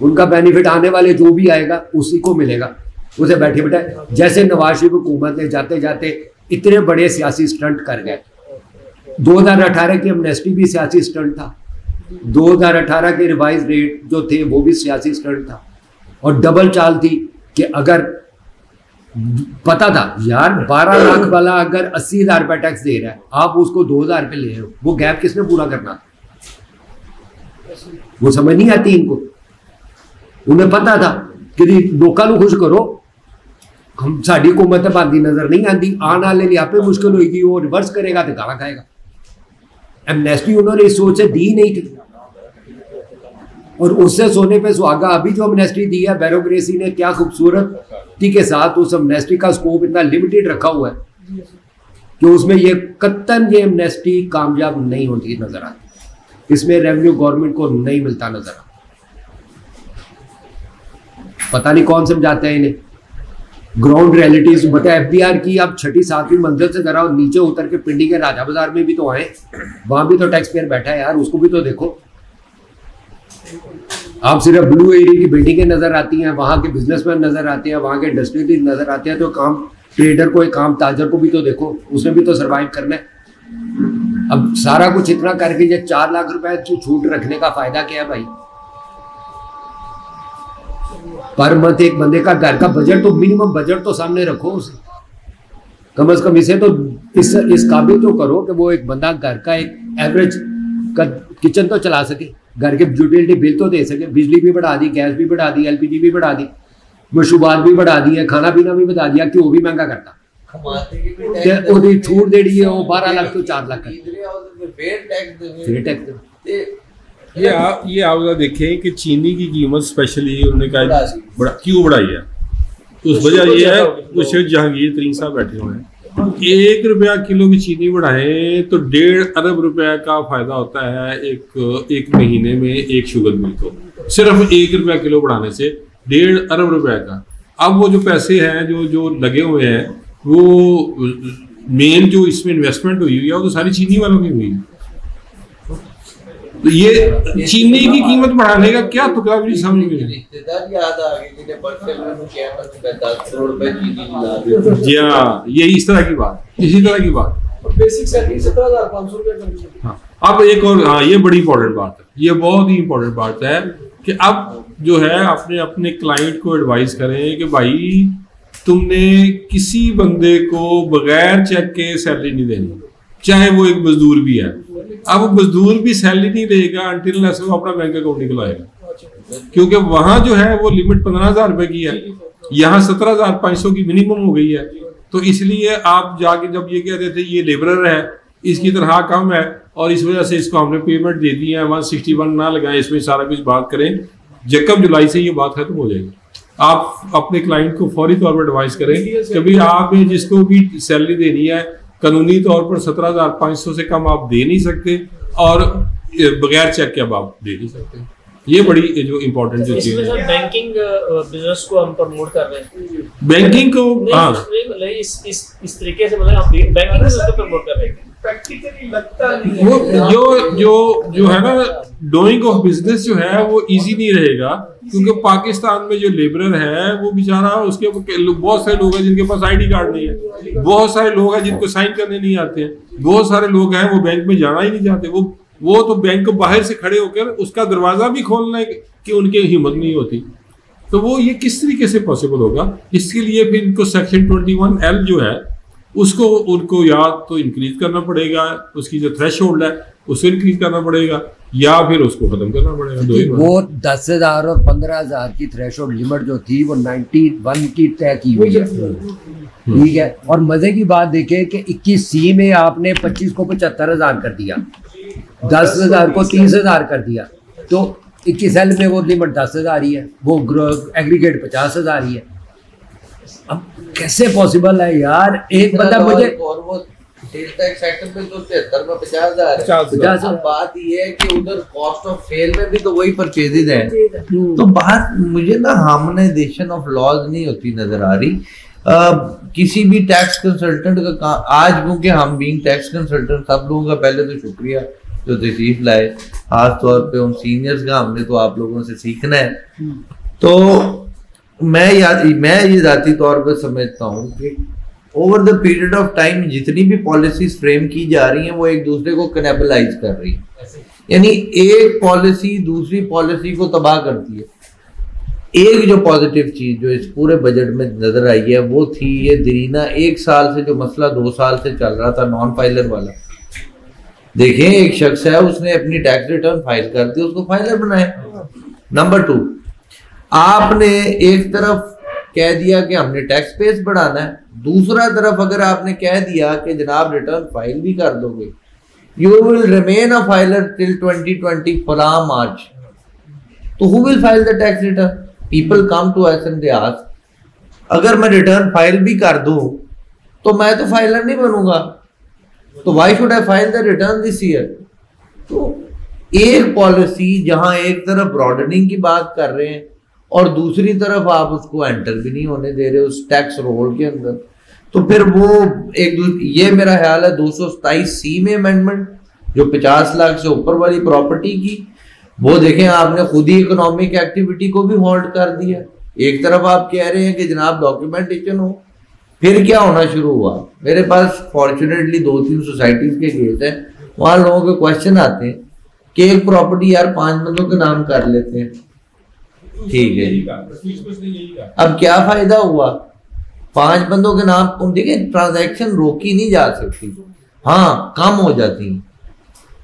उनका बेनिफिट आने वाले जो भी आएगा, उसी को मिलेगा। उसे बैठे बैठे, जैसे नवाज़ शरीफ हुकूमत ने जाते जाते इतने बड़े सियासी स्टंट कर गए। 2018 की अमनेस्टी भी सियासी स्टंट था। 2018 के रिवाइज रेट जो थे, वो भी सियासी स्टंट था। और डबल चाल थी कि अगर पता था, यार 12 लाख वाला अगर अस्सी हज़ार रुपया टैक्स दे रहा है, आप उसको 2000 रुपये ले रहे हो वो गैप किसने पूरा करना? था वो समझ नहीं आती इनको। उन्हें पता था कि लोगों को खुश करो। हम साड़ी हुकूमत बनती नज़र नहीं आती आने वाले लिए आपे मुश्किल होगी वो रिवर्स करेगा तो गाला खाएगा। एमनेस्टी उन्होंने इस सोच से दी नहीं थी। और उससे सोने पे सुहागा। अभी जो अमनेस्टी दी है बैरोक्रेसी ने, क्या खूबसूरती के साथ उस अमनेस्टी का स्कोप इतना लिमिटेड रखा हुआ है कि उसमें ये कत्तन ये एमनेस्टी कामयाब नहीं होती नज़र आती। इसमें रेवेन्यू गवर्नमेंट को नहीं मिलता नज़र आता। पता नहीं कौन समझाते हैं इन्हें। ग्राउंड रियलिटीज बता एफ़ की आप छठी, सातवीं मंजिल से जरा नीचे उतर के पिंडी के राजा बाज़ार में भी तो आए। वहाँ भी तो टैक्स पेयर बैठा है यार, उसको भी तो देखो। आप सिर्फ़ ब्लू एरिया की बिल्डिंगें नज़र आती हैं, वहाँ के बिजनेसमैन नज़र आते हैं, वहाँ के इंडस्ट्रियलिस्ट नज़र आते हैं तो काम ट्रेडर को, एक काम ताजर को भी तो देखो उसने भी तो सरवाइव करना है। अब सारा कुछ इतना करके ये चार लाख रुपए की छूट रखने का फ़ायदा क्या है भाई? पर मंथ एक बंदे का घर का बजट तो मिनिमम बजट तो सामने रखो उसे। कम अज कम इसे तो इस इस काबिल तो करो कि वो एक बंदा घर का एक एवरेज का किचन तो चला सके। घर के यूटिलिटी बिल तो दे सके। बिजली भी बढ़ा दी गैस भी बढ़ा दी एलपीजी भी बढ़ा दी मशरूबात भी बढ़ा दी है खाना पीना भी बढ़ा दिया घ्यो भी महँगा करता। छूट जी बारह लाख तो चार लाख ਤੋਂ टैक्स ये आ, ये आप जरा देखें कि चीनी की कीमत स्पेशली उन्होंने कहा क्यों बढ़ाई है? तो उस वजह ये है मुर्शद जहांगीर तरीन साहब बैठे हुए हैं। एक रुपया किलो की चीनी बढ़ाए तो डेढ़ अरब रुपया का फ़ायदा होता है एक एक महीने में एक शुगर मिल को। सिर्फ़ एक रुपया किलो बढ़ाने से डेढ़ अरब रुपया का। अब वो जो पैसे हैं, जो जो लगे हुए हैं, वो मेन जो इसमें इन्वेस्टमेंट हुई हुई है, वो तो सारी चीनी वालों की हुई है। ये चीनी की कीमत बढ़ाने का क्या तुका भी नहीं समझ में? रिश्तेदार याद आ गए जिन्हें बर्फे में किया दस करोड़ रुपए चीनी जी हाँ यही इस तरह की बात इसी तरह की बात। बेसिक सैलरी सत्रह हज़ार पाँच सौ रुपया हाँ अब एक और हाँ ये बड़ी इंपॉर्टेंट बात है। ये बहुत ही इंपॉर्टेंट बात है कि अब जो है अपने अपने क्लाइंट को एडवाइस करें कि भाई तुमने किसी बंदे को बगैर चेक के सैलरी नहीं देनी। चाहे वो एक मजदूर भी है। अब मजदूर भी सैलरी नहीं देगा अंटिल वो अपना बैंक अकाउंट निकलाएगा। क्योंकि वहाँ जो है वो लिमिट पंद्रह हज़ार रुपए की है। यहाँ सत्रह हज़ार पाँच सौ की मिनिमम हो गई है। तो इसलिए आप जाके जब ये कहते थे ये लेबरर है इसकी तरह कम है और इस वजह से इसको हमने पेमेंट दे दी है। वन सिक्सटी वन ना लगाए इसमें सारा कुछ बात करें। जकब जुलाई से ये बात खत्म हो जाएगी। आप अपने क्लाइंट को फौरी तौर पर एडवाइस करें कि आप जिसको भी सैलरी देनी है कानूनी तौर पर सत्रह हज़ार पाँच सौ से कम आप दे नहीं सकते और बगैर चेक के अब आप दे नहीं सकते। ये बड़ी जो इम्पोर्टेंट जो चीज़ है। बैंकिंग बिज़नेस को हम प्रमोट कर रहे हैं। बैंकिंग को हाँ। मतलब इस इस इस तरीके से मतलब हम बैंकिंग को प्रमोट कर रहे हैं। प्रैक्टिकली लगता नहीं वो जो जो जो है ना डूइंग ऑफ़ बिज़नेस जो है वो इजी नहीं रहेगा। क्योंकि पाकिस्तान में जो लेबरर है, वो बेचारा उसके बहुत सारे लोग हैं जिनके पास आईडी कार्ड नहीं है। बहुत सारे लोग हैं जिनको साइन करने नहीं आते। हैं बहुत सारे लोग हैं, वो बैंक में जाना ही नहीं चाहते। वो वो तो बैंक को बाहर से खड़े होकर उसका दरवाज़ा भी खोलना है कि उनके हिम्मत नहीं होती। तो वो ये किस तरीके से पॉसिबल होगा? इसके लिए फिर इनको सेक्शन ट्वेंटी वन एल जो है, उसको, उनको या तो इंक्रीज करना पड़ेगा। उसकी जो थ्रेश होल्ड है उसको इंक्रीज करना पड़ेगा या फिर उसको खत्म करना पड़ेगा दो ही वो दस हज़ार और पंद्रह हज़ार की थ्रेश लिमिट जो थी वो नाइन्टी वन की तय की हुई है। ठीक है? और मज़े की बात देखें कि इक्कीस सी में आपने पच्चीस को पचहत्तर हज़ार कर दिया दस हज़ार को तीस हज़ार कर दिया। तो इक्कीस एल में वो लिमिट दस हज़ार ही है वो एग्रीगेट पचास हज़ार ही है। अब कैसे पॉसिबल है यार? एक बंदा मुझे और वो सेल सेक्टर में तो तिहत्तर में पचास हज़ार है। पचास पचास अब बात ये है कि उधर कॉस्ट ऑफ़ सेल में भी तो वही परचेजेज है। तो बात मुझे ना हार्मोनाइजेशन ऑफ़ लॉज नहीं होती नज़र आ रही। किसी भी टैक्स कंसल्टेंट का काम आज क्योंकि हम बीइंग टैक्स कंसल्टेंट सब लोगों का पहले तो शुक्रिया जो तशरीफ़ लाए। खास तौर पे उन सीनियर्स का हमने तो आप लोगों से सीखना है। तो मैं याद मैं ये जाती तौर पर समझता हूँ कि over the period of time जितनी भी पॉलिसीज़ फ्रेम की जा रही हैं वो एक दूसरे को कनेबलाइज कर रही है। यानी एक पॉलिसी दूसरी पॉलिसी को तबाह करती है। एक जो पॉजिटिव चीज़ जो इस पूरे बजट में नज़र आई है वो थी ये दरीना एक साल से जो मसला दो साल से चल रहा था नॉन फाइलर वाला। देखें एक शख्स है उसने अपनी टैक्स रिटर्न फ़ाइल कर दी उसको फाइलर बनाया। नंबर टू आपने एक तरफ़ कह दिया कि हमने टैक्स पेस बढ़ाना है दूसरा तरफ़ अगर आपने कह दिया कि जनाब रिटर्न फ़ाइल भी कर दोगे you will remain a filer till 2020 फला March. तो will file the tax return? People come to us and they ask, अगर मैं रिटर्न फ़ाइल भी कर दूँ तो मैं तो फाइलर नहीं बनूँगा तो why should I file the return this year तो एक पॉलिसी जहाँ एक तरफ़ ब्रॉडनिंग की बात कर रहे हैं और दूसरी तरफ़ आप उसको एंटर भी नहीं होने दे रहे उस टैक्स रोल के अंदर। तो फिर वो एक ये मेरा ख्याल है दो सौ सताईस सी में अमेंडमेंट जो 50 लाख से ऊपर वाली प्रॉपर्टी की, वो देखें आपने खुद ही इकोनॉमिक एक्टिविटी को भी होल्ड कर दिया। एक तरफ़ आप कह रहे हैं कि जनाब डॉक्यूमेंटेशन हो, फिर क्या होना शुरू हुआ? मेरे पास फॉर्चुनेटली दो तीन सोसाइटीज के केस हैं, वहाँ लोगों के क्वेश्चन आते हैं कि एक प्रॉपर्टी यार पाँच बंदों के नाम कर लेते हैं। ठीक है अब क्या फ़ायदा हुआ? पाँच बंदों के नाम देखिए ट्रांजैक्शन रोकी नहीं जा सकती। हाँ कम हो जाती। है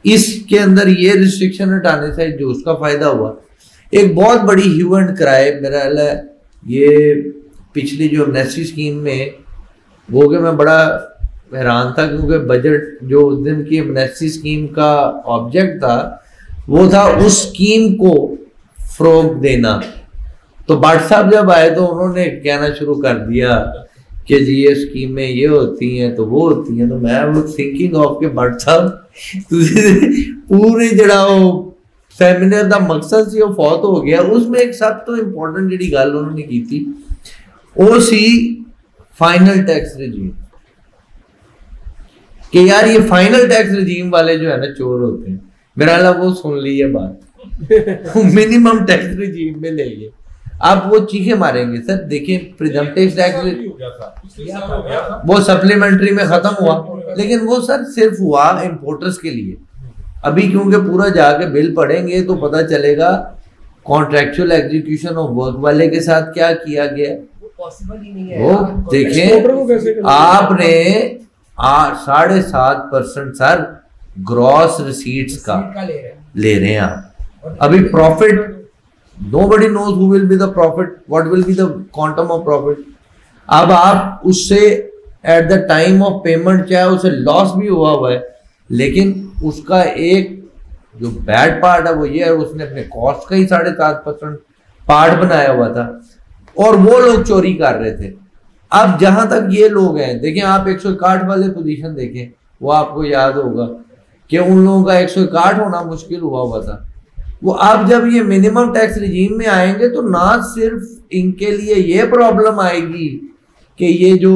इसके अंदर ये रिस्ट्रिक्शन हटाने से जो उसका फ़ायदा हुआ। एक बहुत बड़ी ह्यू एंड क्राई मेरा ये पिछली जो एमनेस्टी स्कीम में, वो कि मैं बड़ा हैरान था, क्योंकि बजट जो उस दिन की एमनेस्टी स्कीम का ऑब्जेक्ट था, वो था उस स्कीम को फ्रोग देना तो भट्ट साहब जब आए तो उन्होंने कहना शुरू कर दिया कि जी ये स्कीमें ये होती हैं तो वो होती हैं तो मैं वो थिंकिंग ऑफ के भट्ट साहब पूरे जड़ा वो ਸੈਮੀਨਾਰ ਦਾ ਮਕਸਦ ਸੀ ਉਹ ਫੌਤ ਹੋ ਗਿਆ ਉਸ ਵਿੱਚ ਇੱਕ ਸਭ ਤੋਂ ਇੰਪੋਰਟੈਂਟ ਜਿਹੜੀ ਗੱਲ ਉਹਨਾਂ ਨੇ ਕੀਤੀ ਉਹ ਸੀ फाइनल टैक्स रजीम कि यार ये फाइनल टैक्स रजीम वाले जो है ना चोर होते हैं मेरा ला वो सुन ली है बात मिनिमम टैक्स रजीम में ले गए अब वो चीखे मारेंगे सर देखिए प्रिजम्पटिव टैक्स वो सप्लीमेंट्री में खत्म हुआ। लेकिन वो सर सिर्फ़ हुआ इम्पोर्टर्स के लिए। अभी क्योंकि पूरा जाके बिल पढ़ेंगे तो पता चलेगा कॉन्ट्रेक्चुअल एग्जीक्यूशन ऑफ़ वर्क वाले के साथ क्या किया गया। वो देखें आपने साढ़े सात परसेंट सर ग्रॉस रिसीट्स का ले रहे हैं आप। अभी profit nobody knows who the profit what will be the quantum of profit अब आप उससे at the time of payment चाहे उसे लॉस भी हुआ हुआ है, लेकिन उसका एक जो बैड पार्ट है वो ये है, उसने अपने कॉस्ट का ही साढ़े सात परसेंट पार्ट बनाया हुआ था, और वो लोग चोरी कर रहे थे। अब जहाँ तक ये लोग हैं देखें आप एक सौ इकाठ वाले पोजीशन देखें, वो आपको याद होगा कि उन लोगों का एक सौ इकाठ होना मुश्किल हुआ हुआ था। वो अब जब ये मिनिमम टैक्स रिजीम में आएँगे तो ना सिर्फ़ इनके लिए ये प्रॉब्लम आएगी कि ये जो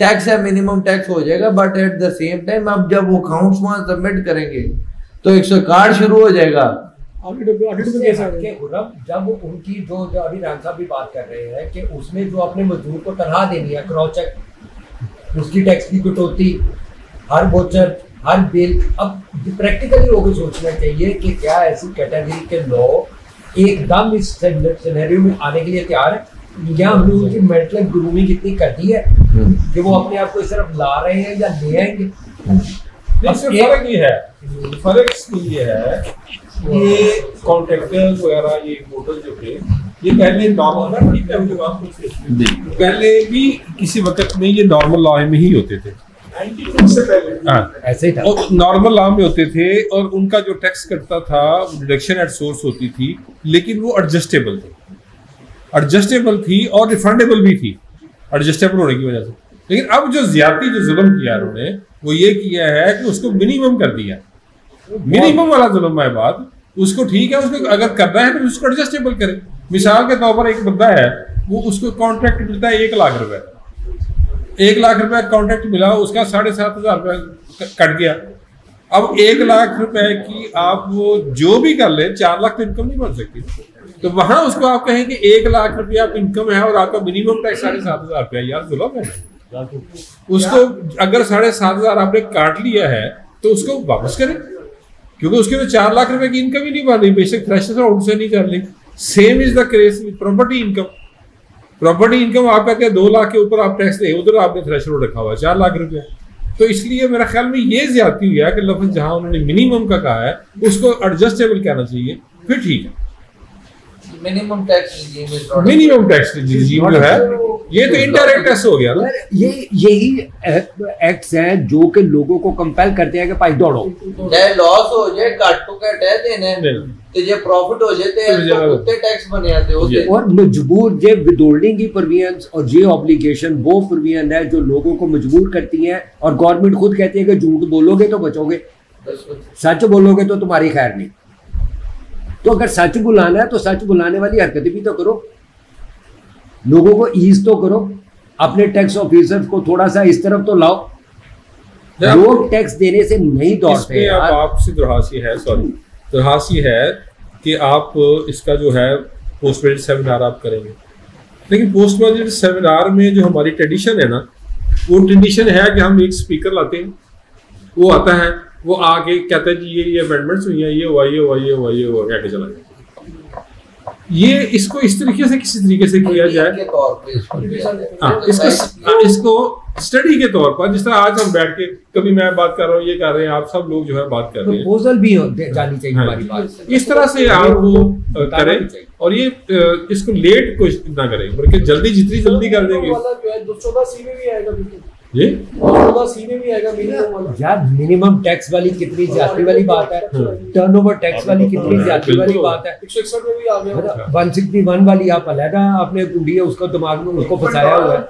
टैक्स है मिनिमम टैक्स हो जाएगा but at the same time अब जब वो अकाउंट्स वहाँ सबमिट करेंगे तो एक सौ कार्ड शुरू हो जाएगा। जब उनकी जो जो अभी राम साहब भी बात कर रहे हैं कि उसमें जो अपने मजदूर को तनख्वाह देनी है क्रॉस चेक उसकी टैक्स की कटौती हर बोचर हर बिल अब प्रैक्टिकली लोगों को सोचना चाहिए कि क्या ऐसी कैटेगरी के लोग एकदम इस सिनेरियो में आने के लिए तैयार है। या हमने उनकी मेंटल ग्रूमिंग इतनी कर दी है? हम्म। कि वो अपने आप को इस तरफ़ ला रहे हैं या ले आएँगे फ़र्क ये है। फ़र्क ये है ये कॉन्ट्रैक्टर्स वगैरह ये मॉडल जो थे ये पहले नॉर्मल ठीक है पहले भी किसी वक्त में ये नॉर्मल लॉ में ही होते थे। हाँ। ऐसे ही था। नॉर्मल लॉ में होते थे और उनका जो टैक्स कटता था डिडक्शन एट सोर्स होती थी लेकिन वो एडजस्टेबल थे। एडजस्टेबल थी और रिफंडेबल भी थी। एडजस्टेबल होने की वजह से। लेकिन अब जो ज़्यादा जो जुल्म किया उन्होंने वो ये किया है कि उसको मिनिमम कर दिया। मिनिमम वाला जुल्म है बात। उसको ठीक है उसको अगर करना है तो उसको एडजस्टेबल करें। मिसाल के तौर पर एक बंदा है वो उसको कॉन्ट्रैक्ट मिलता है एक लाख रुपए। एक लाख रुपए कॉन्ट्रैक्ट मिला, उसका साढ़े सात हज़ार रुपए कट गया। अब एक लाख रुपए की आप वो जो भी कर ले, चार लाख तो इनकम नहीं बन सकती। तो वहाँ उसको आप कहें कि एक लाख रुपया आप इनकम है और आपका मिनिमम टैक्स साढ़े सात हज़ार रुपया यार जुलम है उसको अगर साढ़े सात हज़ार आपने काट लिया है तो उसको वापस करें। क्योंकि उसके तो चार लाख रुपए की इनकम ही नहीं बन रही बेसिक थ्रेशर से नहीं कर ली same is the case with property income property income आप क्या दो लाख के ऊपर आप टैक्स दे, उधर आपने थ्रेश रखा हुआ है, चार लाख रुपया तो इसलिए मेरा ख्याल में ये ज़्यादा हुई है कि लफ्ज जहाँ उन्होंने मिनिमम का कहा है, उसको एडजस्टेबल कहना चाहिए, फिर ठीक है। Minimum tax regime minimum tax regime जो है ये तो इनडायरेक्ट टैक्स हो गया ना पर ये यही एक्ट्स हैं जो कि लोगों को कंपेल करते हैं कि भाई दौड़ो चाहे लॉस हो जाए घट तो घट है देने देना। ਤੇ ਜੇ ਪ੍ਰੋਫਿਟ ਹੋ ਜਾਏ ਤੇ ਤੇ ਇਸ ਜ਼ਿਆਦਾ- ਤੋਂ ਉੱਤੇ ਟੈਕਸ ਬਣਿਆ ਤੇ ਉਹ ਦੇ और मजबूर ये विदोल्डिंग की प्रोविजंस और ये ऑब्लिगेशन वो प्रोविजन है जो लोगों को मजबूर करती हैं और गवर्नमेंट खुद कहती है कि झूठ बोलोगे तो बचोगे सच बोलोगे तो तुम्हारी खैर नहीं तो अगर सच बुलाना है तो सच बुलाने वाली हरकतें भी तो करो। लोगों को ईज तो करो। अपने टैक्स ऑफिसर्स को थोड़ा सा इस तरफ़ तो लाओ। लोग टैक्स देने से नहीं दौड़ते इसमें आपसे दुर्हासी है सॉरी दुर्हासी है कि आप इसका जो है पोस्ट ग्रेजुएट सेमिनार आप करेंगे। लेकिन पोस्ट ग्रेजुएट सेमिनार में जो हमारी ट्रेडिशन है ना वो ट्रेडिशन है कि हम एक स्पीकर लाते हैं। वो आता है वो आके कहता है जी ये ये अमेंडमेंट्स हुई हैं ये हुआ ये हुआ ये हुआ ये हुआ कह के चला गया। ये इसको इस तरीके से किसी तरीके से किया जाए। हाँ, इसको हाँ, इसको स्टडी के तौर पर जिस तरह आज हम बैठ के कभी मैं बात कर रहा हूँ ये कर रहे हैं आप सब लोग जो है बात कर रहे हैं। प्रपोजल भी जानी चाहिए हाँ। हमारी बात इस तरह से आप वो करें और ये इसको लेट कुछ ना करें बल्कि जल्दी जितनी जल्दी कर देंगे। वाला जो है 214 सी में भी आएगा बिल्कुल ये 214 सी भी आएगा मिनिमम यार मिनिमम टैक्स वाली कितनी ज़्यादा वाली बात है? टर्नओवर टैक्स वाली कितनी ज़्यादा वाली बात है? 161 में भी आ गया। वन सिक्सटी वन वाली आप अलहदा आपने कुंडी है उसको दिमाग में उसको फंसाया हुआ है।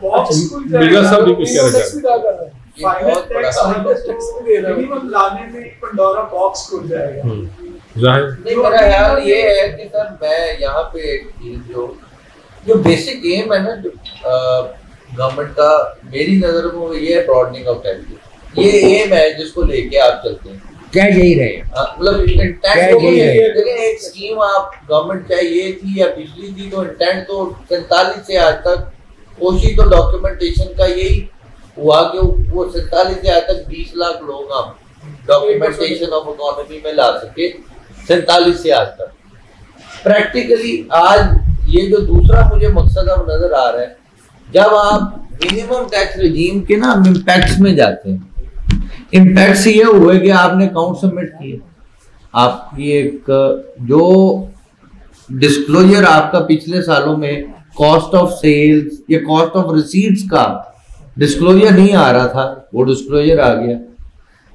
है ये बहुत बड़ा फाइनल टैक्स भी दे रहा है। मिनिमम लाने में एक पंडोरा बॉक्स खुल जाएगा। ज़ाहिर। नहीं मेरा ख्याल ये है कि सर मैं यहाँ पे जो जो बेसिक एम है ना गवर्नमेंट का मेरी नज़र में वो ये है ब्रॉडनिंग ऑफ़ टैक्स ये एम है जिसको लेके आप चलते हैं। क्या यही रहे? हाँ, मतलब? लेकिन एक स्कीम आप गवर्नमेंट चाहे ये थी या पिछली थी तो इंटेंट तो सैतालीस से आज तक कोशिश तो डॉक्यूमेंटेशन का यही हुआ कि वो सैतालीस से आज तक बीस लाख लोग हम डॉक्यूमेंटेशन ऑफ़ इकोनॉमी में ला सके सैतालीस से आज तक। प्रैक्टिकली आज ये जो दूसरा मुझे मकसद अब नज़र आ रहा है जब आप मिनिमम टैक्स रिजीम के ना इम्पैक्ट्स में जाते हैं इम्पैक्ट ये हुए कि आपने अकाउंट सबमिट किए। आपकी एक, जो डिस्क्लोजर आपका पिछले सालों में कॉस्ट ऑफ़ सेल्स या कॉस्ट ऑफ़ रिसीट्स का डिस्क्लोजर नहीं आ रहा था, वो डिस्क्लोजर आ गया।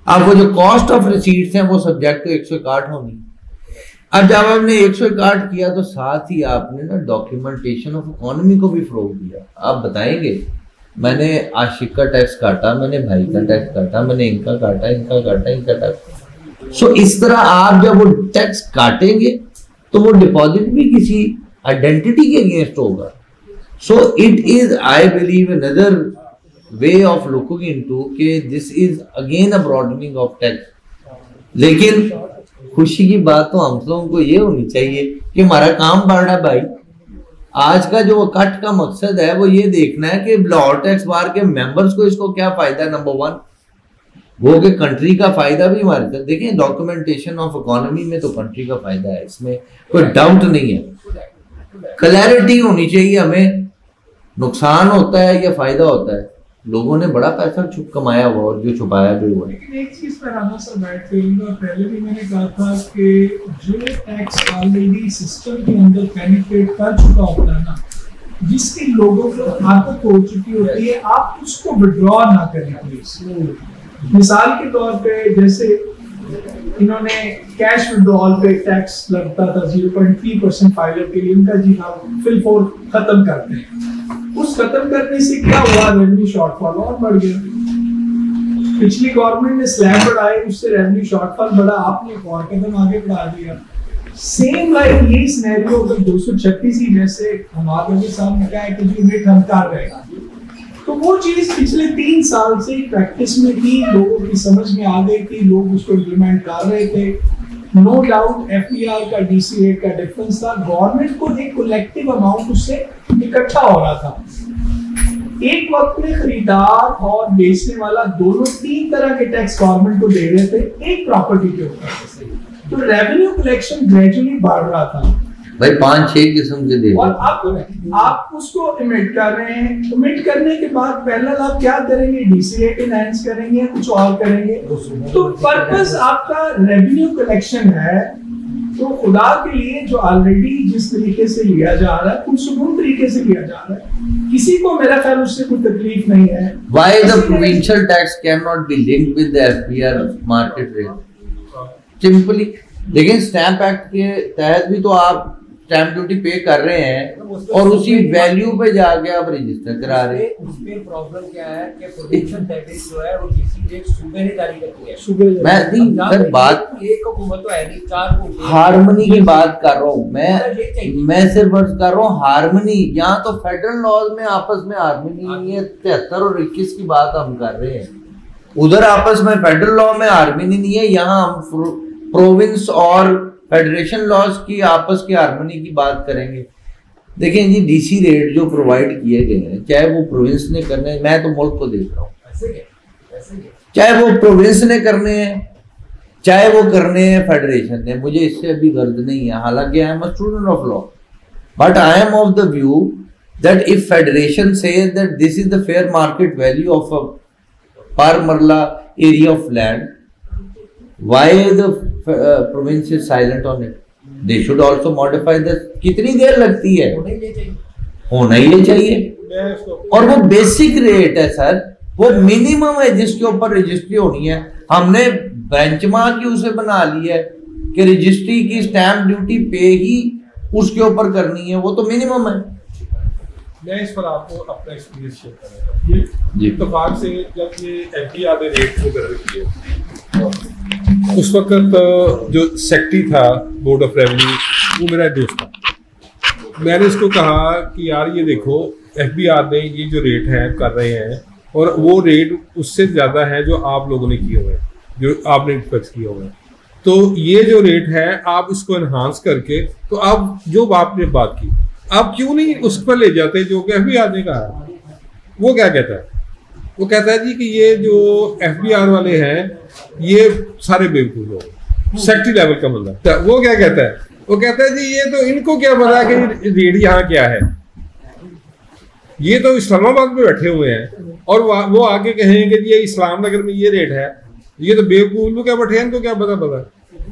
अब वो जो कॉस्ट ऑफ़ रिसीट्स हैं, वो सब्जेक्ट तो एक सौ इकाठ होंगी। अब जब आपने एक सौ इकाठ किया तो साथ ही आपने ना डॉक्यूमेंटेशन ऑफ़ इकोनॉमी को भी फरोग दिया आप बताएँगे? मैंने आशिक का टैक्स काटा, मैंने भाई का टैक्स काटा, मैंने इनका काटा इनका काटा, इनका टैक्स सो इस तरह आप जब वो टैक्स काटेंगे तो वो डिपॉजिट भी किसी आइडेंटिटी के अगेंस्ट होगा। So it is I believe another way of looking into के this is again a broadening of tax लेकिन खुशी की बात तो हम लोगों को ये होनी चाहिए कि हमारा काम बढ़ रहा है भाई। आज का जो कट का मकसद है, वो ये देखना है कि लाहौर टैक्स बार के मेंबर्स को इसको क्या फ़ायदा है नंबर वन वो कि कंट्री का फ़ायदा भी हमारे साथ, देखें डॉक्यूमेंटेशन ऑफ़ इकोनॉमी में तो कंट्री का फ़ायदा है, इसमें कोई डाउट नहीं है। क्लैरिटी होनी चाहिए हमें। नुकसान होता है या फ़ायदा होता है। लोगों ने बड़ा पैसा छुप कमाया हुआ और जो छुपाया भी हुआ। लेकिन एक चीज़ पर राना सर बैठ करूँगा पहले भी मैंने कहा था कि जो टैक्स ऑलरेडी सिस्टम के अंदर पेनिट्रेट कर चुका होता है ना, जिसकी लोगों को आदत हो चुकी होती है, आप उसको विड्रॉ ना करें प्लीज़ मिसाल के तौर पे जैसे इन्होंने कैश विड्रॉल पे टैक्स लगता था 0.3 परसेंट फाइलर के लिए इनका जी हम फिल फोर खत्म करते हैं उस खत्म करने से क्या हुआ? रेवेन्यू शॉर्टफॉल और बढ़ गया। पिछली गवर्नमेंट ने स्लैब बढ़ाए, उससे रेवेन्यू शॉर्टफॉल बढ़ा। आपने एक और कदम आगे बढ़ा दिया। सेम लाइक ये सिनेरियो अगर दो सौ छत्तीस ही जैसे हमारे के सामने क्या है कि जो यूनिट हम कर रहे हैं। तो वो चीज़ पिछले तीन साल से प्रैक्टिस में थी। लोगों की समझ में आ गई थी लोग उसको इम्प्लीमेंट कर रहे थे। नो डाउट एफ़ का रेट का डिफरेंस था। गवर्नमेंट को एक कलेक्टिव अमाउंट उससे इकट्ठा हो रहा था। एक वक्त में खरीदार और बेचने वाला दोनों तीन तरह के टैक्स गवर्नमेंट को दे रहे थे एक प्रॉपर्टी के ऊपर। तो रेवेन्यू कलेक्शन ग्रेजुअली बढ़ रहा था। भाई पाँच छह किस्म के दे और अब आप उसको इमिट कर रहे हैं। इमिट करने के बाद पहला आप क्या करेंगे? डीसी इनहेंस करेंगे कुछ और करेंगे? तो पर्पस आपका रेवेन्यू कलेक्शन है। तो खुदा के लिए जो ऑलरेडी जिस तरीके से लिया जा रहा है पुरसकून तरीके से लिया जा रहा है किसी को मेरा ख्याल उससे कोई तकलीफ़ नहीं है। Why the provincial tax can not be linked with the FPR market rate simply लेकिन स्टैंप एक्ट के तहत भी तो आप स्टैंप ड्यूटी पे कर रहे हैं और उसी वैल्यू पे जाके आप रजिस्टर करा रहे हैं। उसमें प्रॉब्लम क्या है कि प्रोविंशियल टैक्स जो है वो डीसी रेट सूबे ने जारी करती है। सुबह मैं नहीं सर बात एक हुकूमत तो है नहीं चार को हारमोनी की बात कर रहा हूँ। मैं मैं सिर्फ़ अर्ज़ कर रहा हूँ हारमोनी यहाँ तो फेडरल लॉज में आपस में हारमोनी नहीं है तिहत्तर और इक्कीस की बात हम कर रहे हैं। उधर आपस में फेडरल लॉ में हारमोनी नहीं है यहाँ हम प्रोविंस और फेडरेशन लॉज की आपस की हारमोनी की बात करेंगे। देखिए जी डीसी रेट जो प्रोवाइड किए गए हैं चाहे वो प्रोविंस ने करने मैं तो मुल्क को देख रहा हूँ। चाहे वो प्रोविंस ने करने हैं चाहे वो करने हैं फेडरेशन ने मुझे इससे अभी गर्द नहीं है। हालाँकि I am a student of law but I am of the view that if federation says that this is the fair market value of a per marla area of land why the uh, province is silent on it? They should also modify the कितनी देर लगती है? होना ही चाहिए। और वो बेसिक रेट है सर वो मिनिमम है जिसके ऊपर रजिस्ट्री होनी है। हमने बेंचमार्क ही उसे बना लिया है कि रजिस्ट्री की स्टैंप ड्यूटी पे ही उसके ऊपर करनी है। वो तो मिनिमम है। मैं इस पर आपको अपना एक्सपीरियंस शेयर करूँगा। ये इत्तेफाक से जब ये एफ़ डी आर रेट को कर किए उस वक्त जो सेक्रेटरी था बोर्ड ऑफ़ रेवेन्यू वो मेरा दोस्त था। मैंने इसको कहा कि, यार, ये देखो एफ़ बी आर ने ये जो रेट है, कर रहे हैं, और वो रेट उससे ज़्यादा है जो आप लोगों ने किए हुए हैं, जो आपने फिक्स किए हुए हैं। तो ये जो रेट है, आप इसको एनहांस करके तो आप जो आपने बात की, आप क्यों नहीं उस पर ले जाते जो कि एफ़ बी आर ने कहा? वो क्या कहता है? वो कहता है जी कि ये जो एफबीआर वाले हैं, ये सारे बेवकूफ़ लोग सेक्रेटरी लेवल का बंदा। तो वो क्या कहता है? वो कहता है जी, ये तो इनको क्या पता कि रेट यहाँ क्या है? ये तो इस्लामाबाद में बैठे हुए हैं और वो आगे कहेंगे कि ये इस्लाम नगर में ये रेट है, ये तो बेवकूफ़ लोग क्या बैठे हैं, इनको क्या पता पता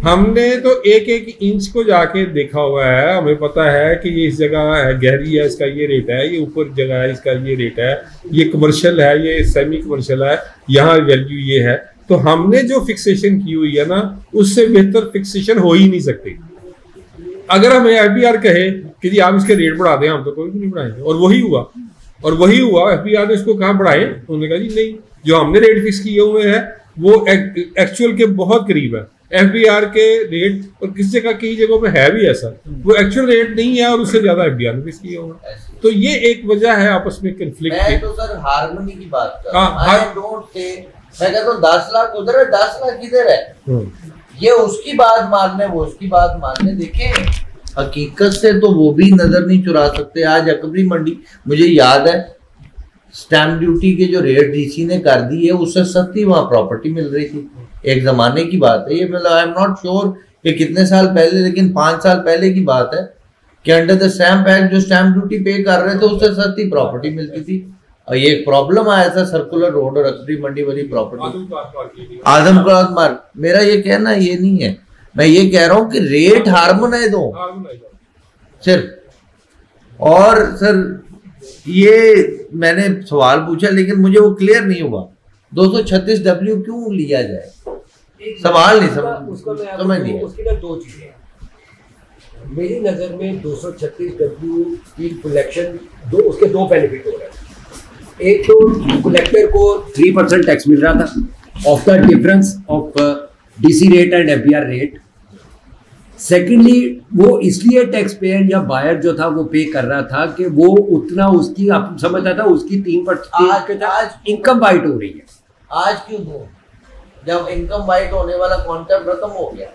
हमने तो एक एक इंच को जाके देखा हुआ है। हमें पता है कि ये इस जगह है, गहरी है, इसका ये रेट है, ये ऊपर जगह है, इसका ये रेट है। ये कमर्शियल है, ये सेमी कमर्शियल है, यहाँ वैल्यू ये है। तो हमने जो फिक्सेशन की हुई है ना, उससे बेहतर फिक्सेशन हो ही नहीं सकती। अगर हमें एफ़ कहे कि जी आप इसके रेट बढ़ा दें, हम तो कोई नहीं बढ़ाएँगे। और वही हुआ। और वही हुआ एफ़ ने इसको कहा, बढ़ाए। उन्होंने कहा, जी नहीं, जो हमने रेट फिक्स किए हुए हैं, वो एक्चुअल के बहुत करीब है। FBR के रेट और किसी जगह कई जगहों पे है भी ऐसा वो एक्चुअल रेट नहीं है और उससे ज़्यादा एफ़ बी आर फिक्स किया हुआ तो ये एक वजह है आपस में कंफ्लिक्ट मैं तो सर हारमोनी की बात कर हाँ, डोंट से मैं कहता हूँ दस लाख उधर है दस लाख इधर है। ये उसकी बात मानने वो उसकी बात मानने देखें हकीकत से तो वो भी नज़र नहीं चुरा सकते। आज अकबरी मंडी मुझे याद है स्टैम्प ड्यूटी के जो रेट डीसी ने कर दी है उससे सस्ती वहाँ प्रॉपर्टी मिल रही थी। एक जमाने की बात है ये मतलब आई एम नॉट श्योर कि कितने साल पहले लेकिन पाँच साल पहले की बात है कि अंडर द स्टैम्प एक्ट जो स्टैम्प ड्यूटी पे कर रहे थे उससे सस्ती प्रॉपर्टी मिलती थी। और ये एक प्रॉब्लम आया था सर्कुलर रोड और अकबरी मंडी वाली प्रॉपर्टी आदमपुर मार्ग मेरा ये कहना ये नहीं है। मैं ये कह रहा हूँ कि रेट हारमोनाइज हो। सिर्फ़ और सर ये मैंने सवाल पूछा लेकिन मुझे वो क्लियर नहीं हुआ। 236 डब्ल्यू क्यों लिया जाए? सवाल नहीं समझ समझ नहीं उसकी दो चीज़ें मेरी नज़र में 236 डब्ल्यू की कलेक्शन दो उसके दो बेनिफिट हो रहे हैं। एक तो कलेक्टर को थ्री परसेंट टैक्स मिल रहा था। Of the difference of DC rate and F rate secondly वो इसलिए टैक्स पेयर या बायर जो था वो पे कर रहा था कि वो उतना उसकी आप समझता था उसकी तीन परसेंट आज इनकम वाइट हो रही है। आज क्यों दो जब इनकम वाइट होने वाला कॉन्सेप्ट खत्म हो गया।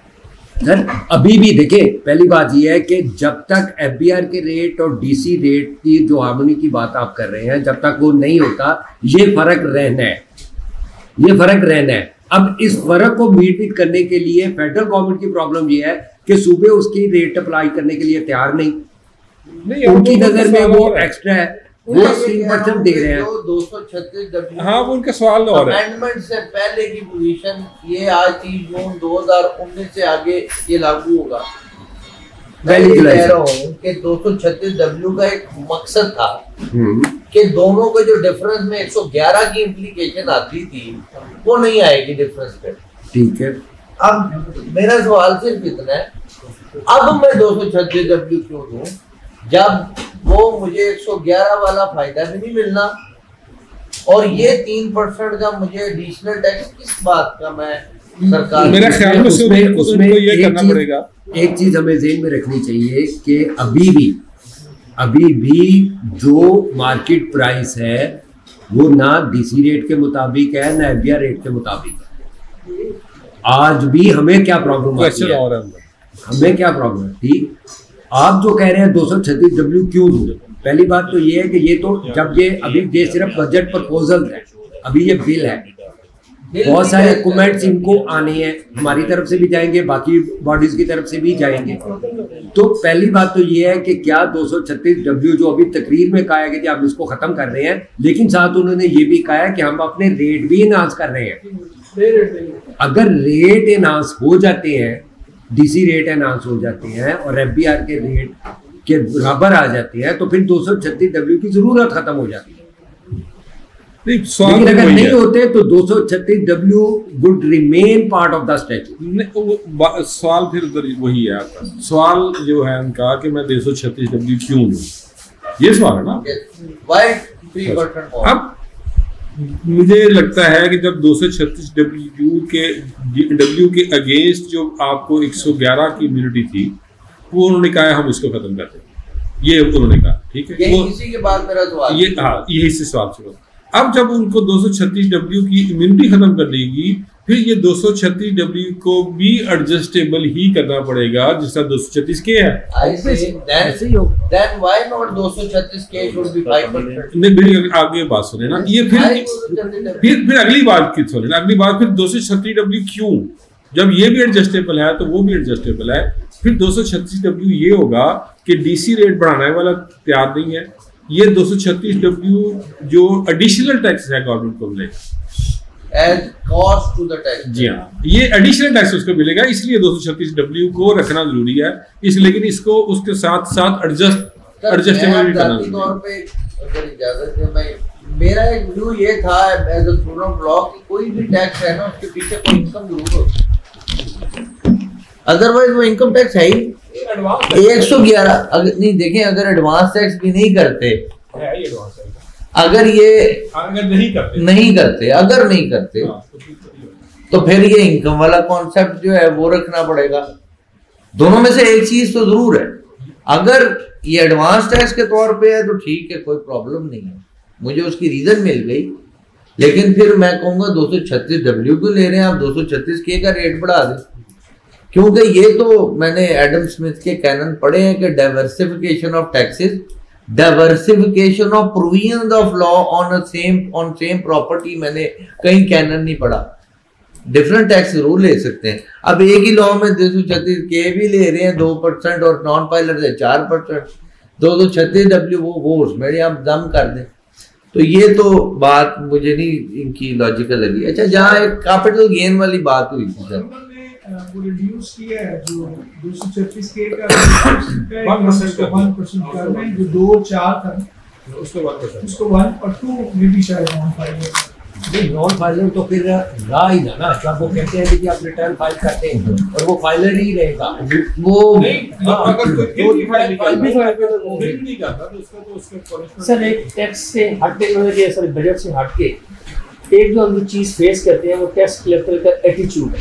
सर अभी भी देखिए पहली बात यह है कि जब तक एफ़ के रेट और डीसी रेट की जो हार्मोनी की बात आप कर रहे हैं जब तक वो नहीं होता ये फ़र्क रहना है। ये फ़र्क रहना है। अब इस फ़र्क को मीट मीट करने के लिए फेडरल गवर्नमेंट की प्रॉब्लम ये है कि सूबे उसकी रेट अप्लाई करने के लिए तैयार नहीं, नहीं उनकी नज़र में वो एक्स्ट्रा है। वो तीन परसेंट दे रहे हैं। दो सौ छत्तीस हाँ वो उनका सवाल और अमेंडमेंट से पहले की पोजीशन ये आज तीस जून 2019 से आगे ये लागू होगा। मैं पहली ये कह रहा हूँ कि 236 डब्ल्यू का एक मकसद था हम्म, कि दोनों के जो डिफरेंस में 111 की इम्प्लीकेशन आती थी वो नहीं आएगी डिफरेंस पे। ठीक है। अब मेरा सवाल सिर्फ़ इतना है अब मैं 236 डब्ल्यू क्यों दूँ? जब वो मुझे 111 वाला फ़ायदा भी नहीं मिलना। और ये तीन परसेंट का मुझे एडिशनल टैक्स किस बात का मैं सरकार मेरा ख्याल में उसमें उसमें उसमें उनको ये करना पड़ेगा। एक चीज़ हमें जेन में रखनी चाहिए कि अभी भी अभी भी जो मार्केट प्राइस है वो ना डीसी रेट के मुताबिक है ना एफबीआर रेट के मुताबिक है। आज भी हमें क्या प्रॉब्लम है? और है अंदर। हमें क्या प्रॉब्लम है? ठीक? आप जो कह रहे हैं दो सौ छत्तीस डब्ल्यू क्यों दूँ? पहली बात तो ये है कि ये तो जब ये अभी ये सिर्फ़ बजट प्रपोजल है अभी ये बिल है। बहुत सारे कमेंट्स इनको आने हैं हमारी तरफ़ से भी जाएँगे बाकी बॉडीज की तरफ़ से भी जाएँगे। तो पहली बात तो ये है कि क्या 236 डब्ल्यू जो अभी तकरीर में कहा है कि आप इसको खत्म कर रहे हैं लेकिन साथ उन्होंने ये भी कहा है कि हम अपने रेट भी इनहांस कर रहे हैं। अगर रेट एनहांस हो जाते हैं डीसी रेट एनहांस हो जाते हैं और एफ़ के रेट के बराबर आ जाते हैं तो फिर 236 डब्ल्यू की ज़रूरत खत्म हो जाती है। नहीं लेकिन अगर वही नहीं होते तो 236 W would remain part of the statute नहीं, सवाल फिर उधर वही है आपका। सवाल जो है उनका कि मैं 236 डब्ल्यू क्यों लूँ? ये सवाल है ना? वाई अब मुझे लगता है कि जब 236 डब्ल्यू के डब्ल्यू के अगेंस्ट जो आपको 111 की इम्यूनिटी थी वो उन्होंने कहा हम इसको खत्म करते हैं। ये उन्होंने कहा ठीक है? वो इसी के बाद मेरा सवाल। ये हाँ यही से सवाल शुरू अब जब उनको 236 डब्ल्यू की इम्यूनिटी खत्म कर देगी फिर ये 236 डब्ल्यू को भी एडजस्टेबल ही करना पड़ेगा जिस तरह 236 के है। I say then, then why not 236 K should be 5%? नहीं। मेरी अग- आगे बात सुने ना ये फिर Why 236? फिर फिर अगली बात की सुने ना अगली बात फिर 236 डब्ल्यू क्यों? जब ये भी एडजस्टेबल है तो वो भी एडजस्टेबल है। फिर 236 डब्ल्यू ये होगा कि डीसी रेट बढ़ाने वाला तैयार नहीं है। ये 236 डब्ल्यू जो एडिशनल टैक्स है गवर्नमेंट को मिलेगा। As cost to the tax. जी हाँ। ये एडिशनल टैक्स उसको मिलेगा इसलिए 236 डब्ल्यू को रखना ज़रूरी है। इस लेकिन इसको उसके साथ साथ एडजस्ट एडजस्टेबल तौर है। पे अगर इजाज़त है मैं मेरा एक व्यू ये था as a student of law कि कोई भी टैक्स है ना उसके पीछे कोई इनकम ज़रूर हो। अदरवाइज़ वो इनकम टैक्स है ही एक सौ ग्यारह अगर नहीं देखें अगर एडवांस टैक्स भी नहीं करते अगर ये अगर नहीं करते। नहीं करते अगर नहीं करते हाँ, तो फिर ये तो फिर ये इनकम वाला कॉन्सेप्ट जो है वो रखना पड़ेगा। दोनों में से एक चीज़ तो ज़रूर है। अगर ये एडवांस टैक्स के तौर पे है तो ठीक है कोई प्रॉब्लम नहीं है। मुझे उसकी रीजन मिल गई। लेकिन फिर मैं कहूँगा 236 डब्ल्यू क्यों ले रहे हैं? आप 236 के का रेट बढ़ा दें। क्योंकि ये तो मैंने एडम स्मिथ के कैनन पढ़े हैं कि diversification of taxes diversification of provision of law on same on same property मैंने कहीं कैनन नहीं पढ़ा। डिफरेंट टैक्स ज़रूर ले सकते हैं। अब एक ही लॉ में दो सौ छत्तीस के भी ले रहे हैं, दो परसेंट और नॉन पायलट से चार परसेंट दो सौ छत्तीस डब्ल्यू वो वो उसमें आप दम कर दें। तो ये तो बात मुझे नहीं इनकी लॉजिकल लगी। अच्छा जहाँ एक कैपिटल गेन वाली बात हुई थी सर वो रिड्यूस किया है जो 236 के का reduce का One percent कर दिया। 1% कर रहे हैं। जो दो चार था। उसके वन और टू में भी शायद फाइव नहीं नॉन फाइलर तो फिर रहा ही ना। ना जब वो कहते हैं कि आप रिटर्न फ़ाइल करते हैं और वो फाइलर ही रहेगा। वो फ़ाइल फ़ाइल फ़ाइल तो तो सर एक टैक्स से हटके मतलब सर बजट से हटके एक जो हम चीज़ फेस करते हैं वो टैक्स कलेक्टर का एटीट्यूड है।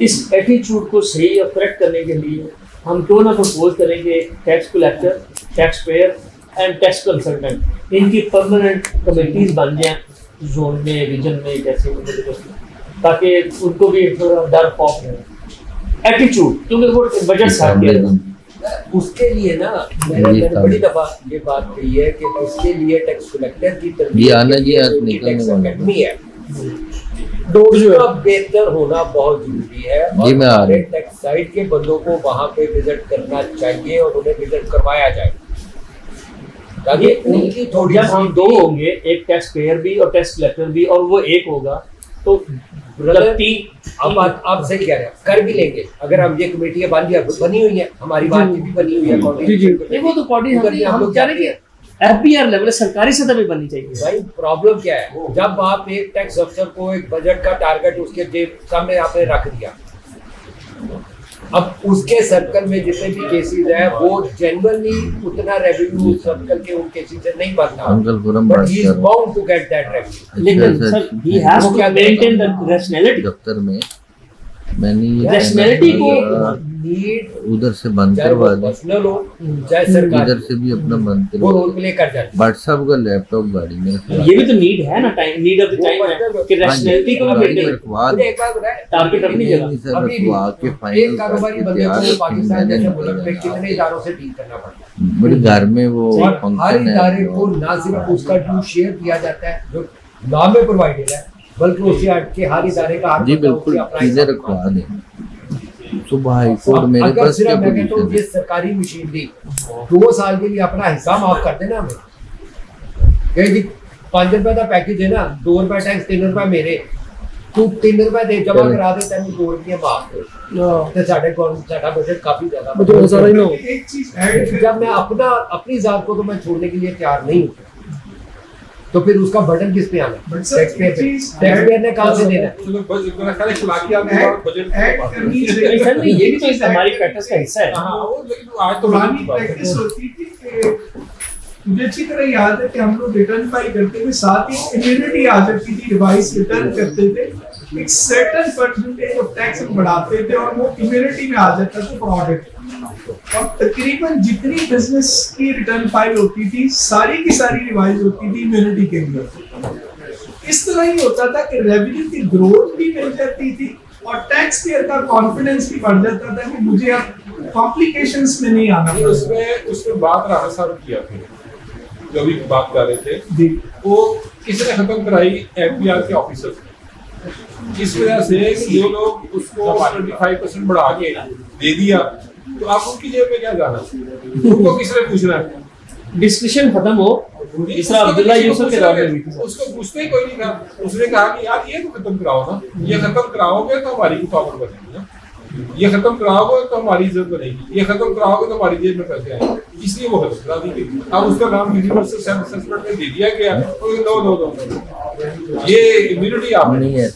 इस एटीट्यूड को सही और करेक्ट करने के लिए हम क्यों ना प्रपोज करें कि tax collector tax payer and tax consultant इनकी परमानेंट कमेटीज बन जाएँ जोन में रीजन में जैसे ताकि उनको भी थोड़ा डर खौफ है एटीट्यूड क्योंकि वो बजट से उसके लिए ना मैंने बड़ी दफ़ा ये बात कही है कि उसके लिए टैक्स कलेक्टर की आना जी, आज उनकी निकलने टैक्स अकेडमी है। है बेहतर होना बहुत ज़रूरी है जी, मैं आ रहा हमारे। टैक्स साइड के बंदों को वहाँ पे विज़िट करना चाहिए और उन्हें विज़िट करवाया जाए। ताकि उनकी थोड़ी जब हम दो होंगे एक टैक्स पेयर भी और टैक्स कलेक्टर भी और वो एक होगा तो ब्रदर ती अब आप आप सही कह रहे हैं। कर भी लेंगे। अगर हम ये कमेटियाँ बनी बनी हुई है हमारी बात भी बनी हुई है जी जी। नहीं वो तो हम लोग हैं। एफबीआर लेवल सरकारी सतह पे बननी चाहिए। भाई प्रॉब्लम क्या है? जब आप एक टैक्स अफसर को एक बजट का टारगेट उसके जेब सामने आपने रख दिया अब उसके सर्कल में जितने भी केसेस है वो जनरली उतना रेवेन्यू सर्कल के उन केसेस से नहीं बनता। But he is bound to get that revenue लेकिन अच्छा, sir. He has to maintain the rationality दफ्तर में मैंने को- उधर से हो सरकारी। इधर से भी अपना बंद वो रोल प्ले कर जाती। है व्हाट्सएप का लैपटॉप गाड़ी में ये भी तो नीड है ना time need of the time है कि रैशनैलिटी को में मेंटेन रखवा टारगेट अपनी जगह। अभी रखवा के एक फाइनल कारोबारी बंदे को पाकिस्तान मैंने जैसे मुल्क में कितने इदारों से डील करना पड़ता है बड़े घर में वो और हर फ़ंक्शन इदारे को ना सिर्फ़ उसका ड्यू शेयर किया जाता है जो लॉ में प्रोवाइडेड है बल्कि हट के हर इदारे का जी बिल्कुल चीज़ें रखवा दें। सुबह हाई कोर्ट मेरे पास क्या पोजीशन ये है? सरकारी मशीनरी दो साल के लिए अपना हिस्सा माफ़ कर देना हमें। क्योंकि पाँच रुपए का पैकेज है ना दो रुपए टैक्स तीन रुपए मेरे। तू तीन रुपए दे जमा करा दे तेन दो रुपये माफ़ कर ते साढ़े कौन साढ़ा बजट काफ़ी ज़्यादा। मुझे बहुत सारा ही ना हो। जब मैं अपना अपनी जात को तो मैं छोड़ने के लिए तैयार नहीं हूँ। तो फिर उसका बटन किस पे आना टैक्स पेयर पे। टैक्स पेयर ने कहा से देना है? है सर नहीं ये भी तो हमारी प्रैक्टिस का हिस्सा है। हाँ वो लेकिन आज तो पुरानी बात। प्रैक्टिस होती थी कि मुझे अच्छी तरह याद है कि हम लोग रिटर्न फ़ाइल करते हुए साथ ही इम्यूनिटी आ जाती थी रिवाइज रिटर्न करते थे। एक सर्टेन परसेंटेज ऑफ़ टैक्स बढ़ाते थे और वो इम्यूनिटी में आ जाता था प्रोडक्ट और तकरीबन जितनी बिज़नेस की रिटर्न फ़ाइल होती थी सारी की सारी रिवाइज होती थी इम्यूनिटी के लिए इस तरह ही होता था कि रेवेन्यू की ग्रोथ भी मिल जाती थी और टैक्स पेयर का कॉन्फिडेंस भी बढ़ जाता था कि मुझे अब कॉम्प्लिकेशंस में नहीं आना उसमें उसमें बात राणा साहब किया थे जो अभी बात कर रहे थे वो किसने खत्म कराई? एफबीआर के ऑफिसर इस वजह से जो लोग उसको 25 परसेंट बढ़ा के दे दिया। तो आप उनकी जेब में क्या जाना उनको किसने पूछना है? डिस्कशन खत्म हो। इस उसको अब्दुल्ला यूसुफ के दौर में। हुई थी। उसको पूछते ही कोई नहीं था। उसने कहा कि यार ये तो खत्म कराओ ना। ये खत्म कराओगे तो हमारी भी पावर बनेगी ना। ये खत्म कराओगे तो हमारी इज़्ज़त बनेगी। ये खत्म कराओगे तो हमारी जेब में पैसे आएँगे। इसलिए वो खत्म करा दी गई। अब उसका नाम यूनिवर्सल सेल्फ असेसमेंट में दे दिया गया। तो नो नो नो ये इम्यूनिटी आप नहीं है।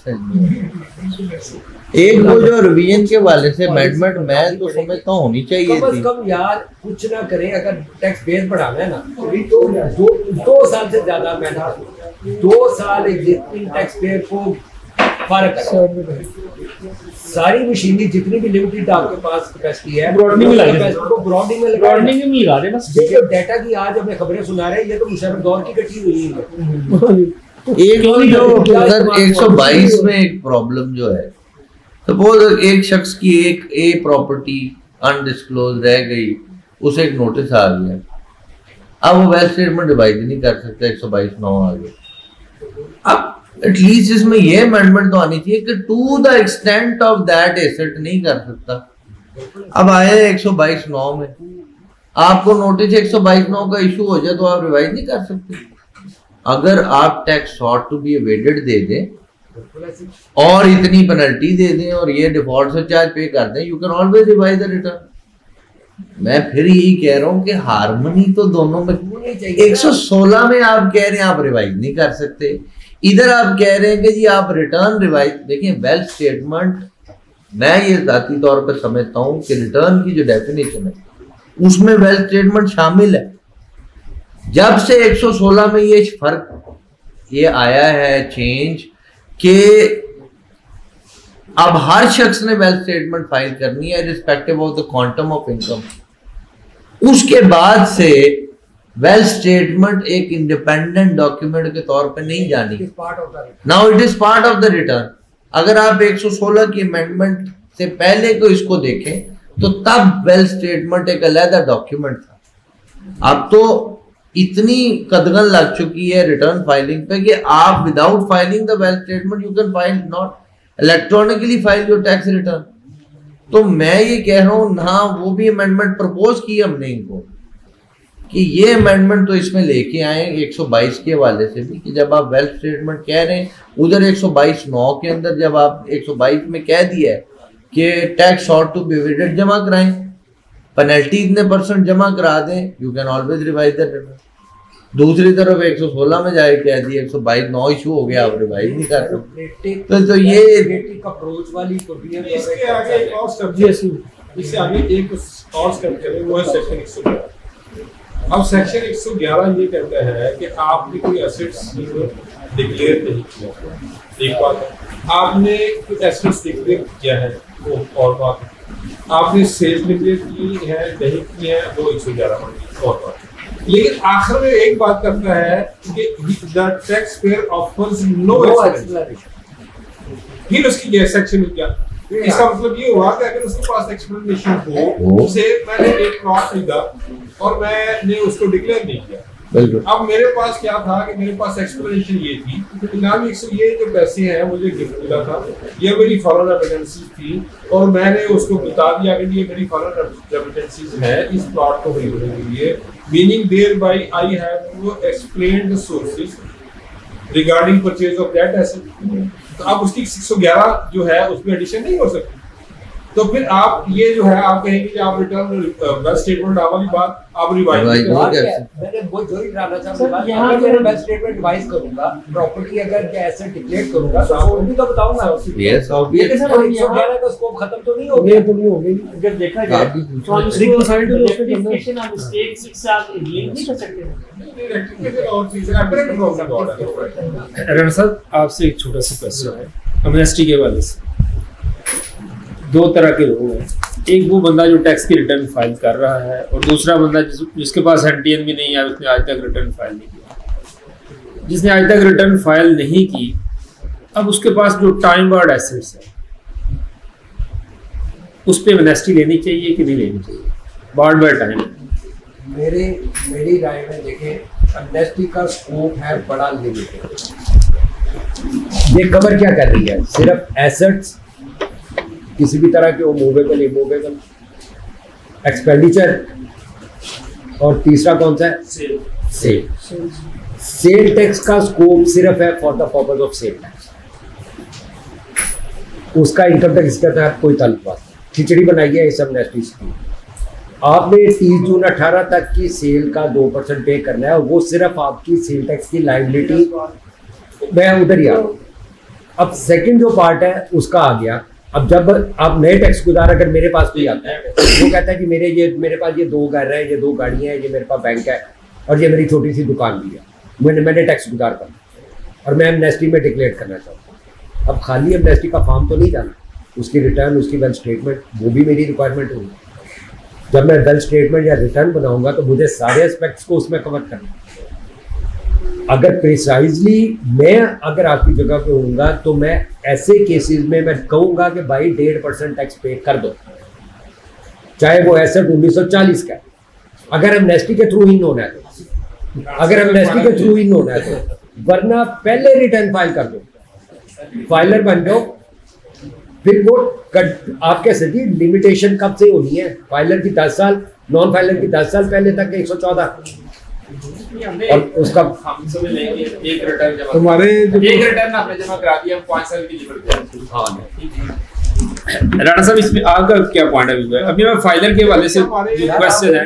एक वो जो रिवीजन के वाले से अमेंडमेंट मैं तो समझता हूँ होनी चाहिए कम से कम यार कुछ ना करें अगर टैक्स बेस बढ़ाना है ना तो दो दो साल से ज़्यादा मैंने दो साल एग्जिस्टिंग टैक्स पेयर को फ़र्क है। सारी मशीनरी जितनी भी लिमिटेड आपके पास कैपेसिटी है Broadening में लगा दें। को ब्रॉडनिंग में लगा ब्रॉडनिंग में लगा दे बस। ये जो डाटा की आज हमें खबरें सुना रहे हैं ये तो मुशर्रफ दौर की कटी हुई है। एक जो सर 122 में एक प्रॉब्लम जो है सपोज़ एक शख्स की एक ए प्रॉपर्टी अनडिस्क्लोज रह गई उसे एक नोटिस आ गया। अब वो वेल्थ स्टेटमेंट डिवाइड नहीं कर सकता एक सौ बाईस नौ आ गया। एटलीस्ट इसमें ये अमेंडमेंट तो आनी चाहिए कि to the extent of that asset नहीं कर सकता। अब आए एक सौ बाईस नौ में। आपको नोटिस एक सौ बाईस नौ का इशू हो जाए तो आप रिवाइज नहीं कर सकते। अगर आप tax short to be evaded दे दें, और इतनी पेनल्टी दे दें, और ये डिफ़ॉल्ट से चार्ज पे कर दें you can always revise the return मैं फिर यही कह रहा हूँ कि हारमोनी तो दोनों में होनी चाहिए 116 में आप कह रहे हैं, आप रिवाइज नहीं कर सकते। इधर आप कह रहे हैं कि जी आप रिटर्न रिवाइज देखिए वेल्थ स्टेटमेंट मैं ये जाती तौर पर समझता हूँ कि रिटर्न की जो डेफिनेशन है, उसमें वेल्थ स्टेटमेंट शामिल है। जब से 116 में ये फ़र्क, ये आया है चेंज कि अब हर शख्स ने वेल्थ स्टेटमेंट फ़ाइल करनी है respective of the quantum of income उसके बाद से वेल्थ स्टेटमेंट एक इंडिपेंडेंट डॉक्यूमेंट के तौर पे नहीं जानी। Now it is part of the return अगर आप 116 की अमेंडमेंट से पहले को इसको देखें तो तब वेल्थ स्टेटमेंट एक अलहदा डॉक्यूमेंट था। अब तो इतनी कदगन लग चुकी है रिटर्न फाइलिंग पे कि आप without filing the wealth statement you can file not electronically file your tax return तो मैं ये कह रहा हूँ ना वो भी अमेंडमेंट प्रपोज की हमने इनको। कि ये अमेंडमेंट तो इसमें लेके आए 122 के हवाले से भी कि जब आप वेल्थ स्टेटमेंट कह रहे हैं उधर 122 नौ के अंदर जब आप 122 में कह दिया है कि टैक्स शॉर्ट टू डिविडेंड जमा कराएँ। पेनल्टी इतने परसेंट जमा करा दें you can always revise the दूसरी तरफ़ 116 में जाए कह दिया 122 नौ इशू हो गया आप रिवाइज नहीं कर सकते तो, तो ये अप्रोच वाली इसके आगे एक और इससे आगे एक और वो है सेक्शन 111 अब सेक्शन 111 ये कहता है कि आपने कोई एसेट्स डिक्लेयर नहीं किया। एक बात आपने कुछ एसेट्स डिक्लेयर किया है वो और बात। आपने सेल्स डिक्लेयर की है नहीं की है वो 111 और बात। लेकिन आखिर में एक बात करता है कि the tax payer offers no explanation फिर उसकी सेक्शन क्या? इसका मतलब ये हुआ कि अगर उसके पास एक्सप्लेनेशन हो उसे मैंने एक प्लॉट खरीदा और मैंने उसको डिक्लेयर नहीं किया। अब मेरे पास क्या था कि मेरे पास एक्सप्लेनेशन ये थी कि नाम ये जो पैसे हैं मुझे गिफ्ट मिला था ये मेरी फॉरन रेमिटेंसीज थी और मैंने उसको बता दिया कि ये मेरी फॉरन रेमिटेंसीज है इस प्लॉट को खरीदने के लिए। Meaning thereby I have explain sources regarding purchase of that asset तो अब उसकी 611 जो है उसमें एडिशन नहीं हो सकती। तो फिर आप ये जो है आप कहेंगे कि आप रिटर्न बेस्ट स्टेटमेंट वाली बात आप रिवाइज मैंने वो जो ही डाला था यहाँ पे मैं बेस्ट स्टेटमेंट रिवाइज करूँगा प्रॉपर्टी अगर मैं एसेट डिक्लेयर करूँगा तो वो भी तो बताऊँगा। यस ऑब्वियस सर 111 का स्कोप खत्म तो नहीं हो गया। तो नहीं हो गया। अगर देखा जाए। तो हम रिकॉन्साइल्ड उसमें रेक्टिफिकेशन ऑफ़ मिस्टेक्स के साथ लिंक नहीं कर सकते। रण सर आपसे एक छोटा सा क्वेश्चन है। अमनेस्टी के हवाले से। दो तरह के लोग हैं। एक वो बंदा जो टैक्स की रिटर्न फ़ाइल कर रहा है और दूसरा बंदा जिस, जिसके पास एन टी एन भी नहीं है उसने आज तक रिटर्न फ़ाइल नहीं किया। जिसने आज तक रिटर्न फ़ाइल नहीं की अब उसके पास जो टाइम बार्ड एसेट्स है उस पर एमनेस्टी लेनी चाहिए कि नहीं लेनी चाहिए? बार्ड बाय टाइम मेरे मेरी राय में देखें का स्कोप है बड़ा लिमिटेड ये कवर क्या कर रही है? सिर्फ़ एसेट्स किसी भी तरह के वो मूवेबल इमूवेबल एक्सपेंडिचर और तीसरा कौन सा है? सेल सेल टैक्स का स्कोप सिर्फ़ है for the purpose of sale tax उसका इनकम टैक्स के तहत कोई ताल्लुक खिचड़ी बनाई है इस एमनेस्टी स्कीम आपने तीस जून अठारह तक की सेल का दो परसेंट पे करना है वो सिर्फ़ आपकी सेल टैक्स की लाइबिलिटी मैं उधर ही आ अब सेकंड जो पार्ट है उसका आ गया। अब जब आप नए टैक्स गुजार अगर मेरे पास कोई आता है वो कहता है कि मेरे ये, मेरे पास ये दो घर है, ये दो गाड़ियाँ हैं, ये मेरे पास बैंक है और ये मेरी छोटी सी दुकान भी है। मैंने मैंने टैक्स गुजार करना और मैं एमनेस्टी में डिक्लेयर करना चाहता हूँ। अब खाली एमनेस्टी का फॉर्म तो नहीं जाना। उसकी रिटर्न उसकी वेल्थ स्टेटमेंट वो भी मेरी रिक्वायरमेंट होगी। जब मैं वेल्थ स्टेटमेंट या रिटर्न बनाऊँगा तो मुझे सारे एस्पेक्ट्स को उसमें कवर करना अगर प्रिसाइजली मैं अगर आपकी जगह पे होऊँगा तो मैं ऐसे केसेस में मैं कहूँगा कि भाई डेढ़ परसेंट टैक्स पे कर दो। चाहे वो एसेट उन्नीस सौ चालीस का अगर हम नेस्टी के थ्रू इन होना है तो। अगर नेस्टी के थ्रू इन होना है तो। वरना पहले रिटर्न फ़ाइल कर दो। फाइलर बन जाओ। फिर वो आपके सदी लिमिटेशन कब से होनी है? फाइलर की दस साल नॉन फाइलर की दस साल पहले तक, एक सौ चौदह। और उसका एक रिटर्न तुम्हारे एक रिटर्न आपने जमा करा दिया हम पाँच साल की लिमिट हाँ राणा साहब इसमें आपका क्या पॉइंट है? अभी मैं फाइलर के वाले से जो क्वेश्चन है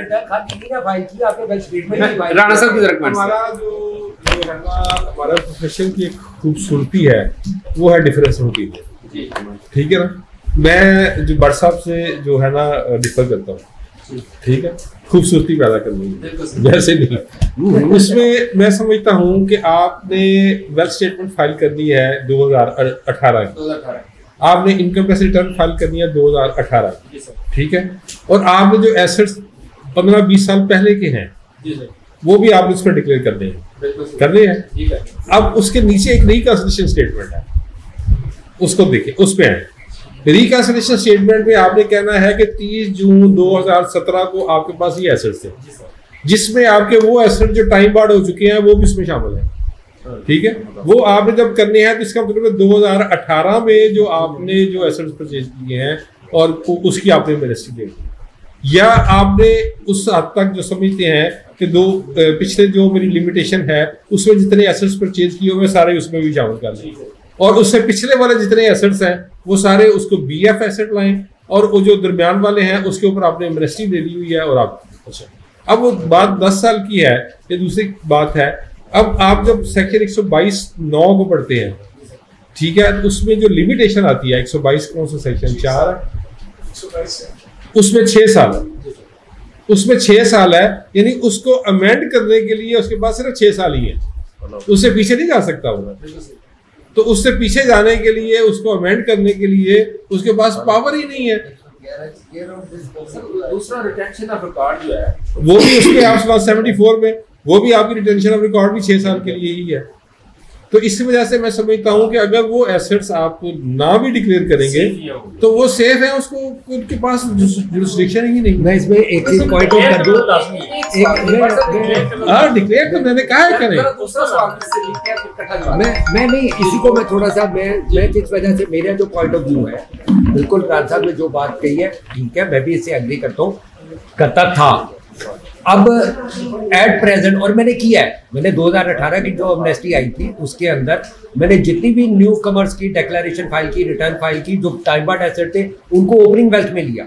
राणा साहब की तरफ़ हमारा जो है हमारा प्रोफेशन की एक खूबसूरती है वो है डिफरेंस रूटीन ठीक है ना? मैं जो बड़ साहब से जो है ना डिफर करता हूँ। ठीक है? खूबसूरती पैदा करनी है। वैसे नहीं। उसमें मैं समझता हूँ कि आपने वेल्थ स्टेटमेंट फ़ाइल करनी है 2018 आपने इनकम टैक्स रिटर्न फ़ाइल करनी है 2018 ठीक है? और आपने जो एसेट्स 15-20 साल पहले के हैं वो भी आपने उसमें डिक्लेयर करने हैं? करने हैं अब उसके नीचे एक नई कंसल्टेशन स्टेटमेंट है। उसको देखिए उस पर है रिकैंसिलेशन स्टेटमेंट में आपने कहना है कि 30 जून 2017 को आपके पास ये एसेट्स थे। जिसमें आपके वो एसेट जो टाइम बार्ड हो चुके हैं वो भी इसमें शामिल है। ठीक है? वो आपने जब करने हैं तो इसका मतलब 2018 में जो आपने जो एसेट्स परचेज किए हैं और उसकी आपने मिनिस्ट्री दे या आपने उस हद तक जो समझते हैं कि दो पिछले जो मेरी लिमिटेशन है उसमें जितने एसेट्स परचेज किए हुए सारे उसमें भी शामिल कर लें और उससे पिछले वाले जितने एसेट्स हैं वो सारे उसको बी एफ़ एसेट लाएँ और वो जो दरमियान वाले हैं उसके ऊपर आपने इन्वेस्टिंग दे दी हुई है और आप अच्छा। अब वो बात दस साल की है ये दूसरी बात है। अब आप जब सेक्शन एक सौ बाईस नौ को पढ़ते हैं ठीक है तो उसमें जो लिमिटेशन आती है एक सौ बाईस कौन सा सेक्शन चार है। उसमें छह साल है। उसमें छह साल है यानी उसको अमेंड करने के लिए उसके पास सिर्फ़ छह साल ही है। उससे पीछे नहीं जा सकता वो। तो उससे पीछे जाने के लिए उसको अमेंड करने के लिए उसके पास पावर ही नहीं है। दूसरा रिटेंशन ऑफ़ रिकॉर्ड जो है वो भी उसके आसपास सेवेंटी फोर में वो भी आपकी रिटेंशन ऑफ़ रिकॉर्ड भी छह साल के लिए ही है। तो इस वजह से मैं समझता हूँ कि अगर वो एसेट्स आप ना भी डिक्लेयर करेंगे तो वो सेफ़ है उसको उनके पास जुरिस्डिक्शन ही नहीं। मैं इसमें एक चीज़ पॉइंट आउट कर दूँ। एक हाँ। डिक्लेयर तो मैंने कहा है करें। मैं मैं नहीं इसी को मैं थोड़ा सा मैं मैं जिस वजह से मेरा जो पॉइंट ऑफ़ व्यू है बिल्कुल राज साहब ने जो बात कही है ठीक है मैं भी इससे एग्री करता हूँ। करता था। अब एट प्रेजेंट और मैंने किया है। मैंने 2018 की जो अमनेस्टी आई थी उसके अंदर मैंने जितनी भी न्यू कमर्स की डिक्लेरेशन फ़ाइल की रिटर्न फ़ाइल की जो टाइम बार्ड एसेट थे उनको ओपनिंग वेल्थ में लिया।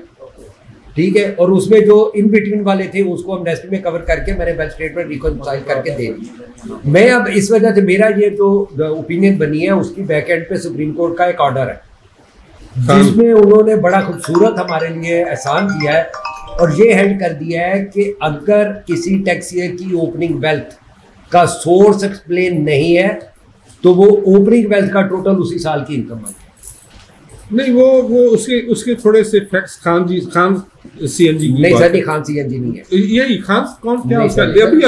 ठीक है? और उसमें जो इन बिटवीन वाले थे उसको अमनेस्टी में कवर करके मैंने वेल्थ स्टेटमेंट रिकॉन्साइल करके दे दी। मैं अब इस वजह से मेरा ये जो ओपिनियन बनी है उसकी बैक एंड पे सुप्रीम कोर्ट का एक ऑर्डर है। जिसमें उन्होंने बड़ा खूबसूरत हमारे लिए एहसान किया है। और ये हेल्ड कर दिया है कि अगर किसी टैक्सीयर की ओपनिंग वेल्थ का सोर्स एक्सप्लेन नहीं है तो वो ओपनिंग वेल्थ का टोटल उसी साल की इनकम है नहीं वो वो उसके उसके थोड़े से फैक्ट्स खान जी खान सीएनजी की नहीं सर नहीं खान सी एन जी नहीं है। यही खान कौन क्या उसका अभी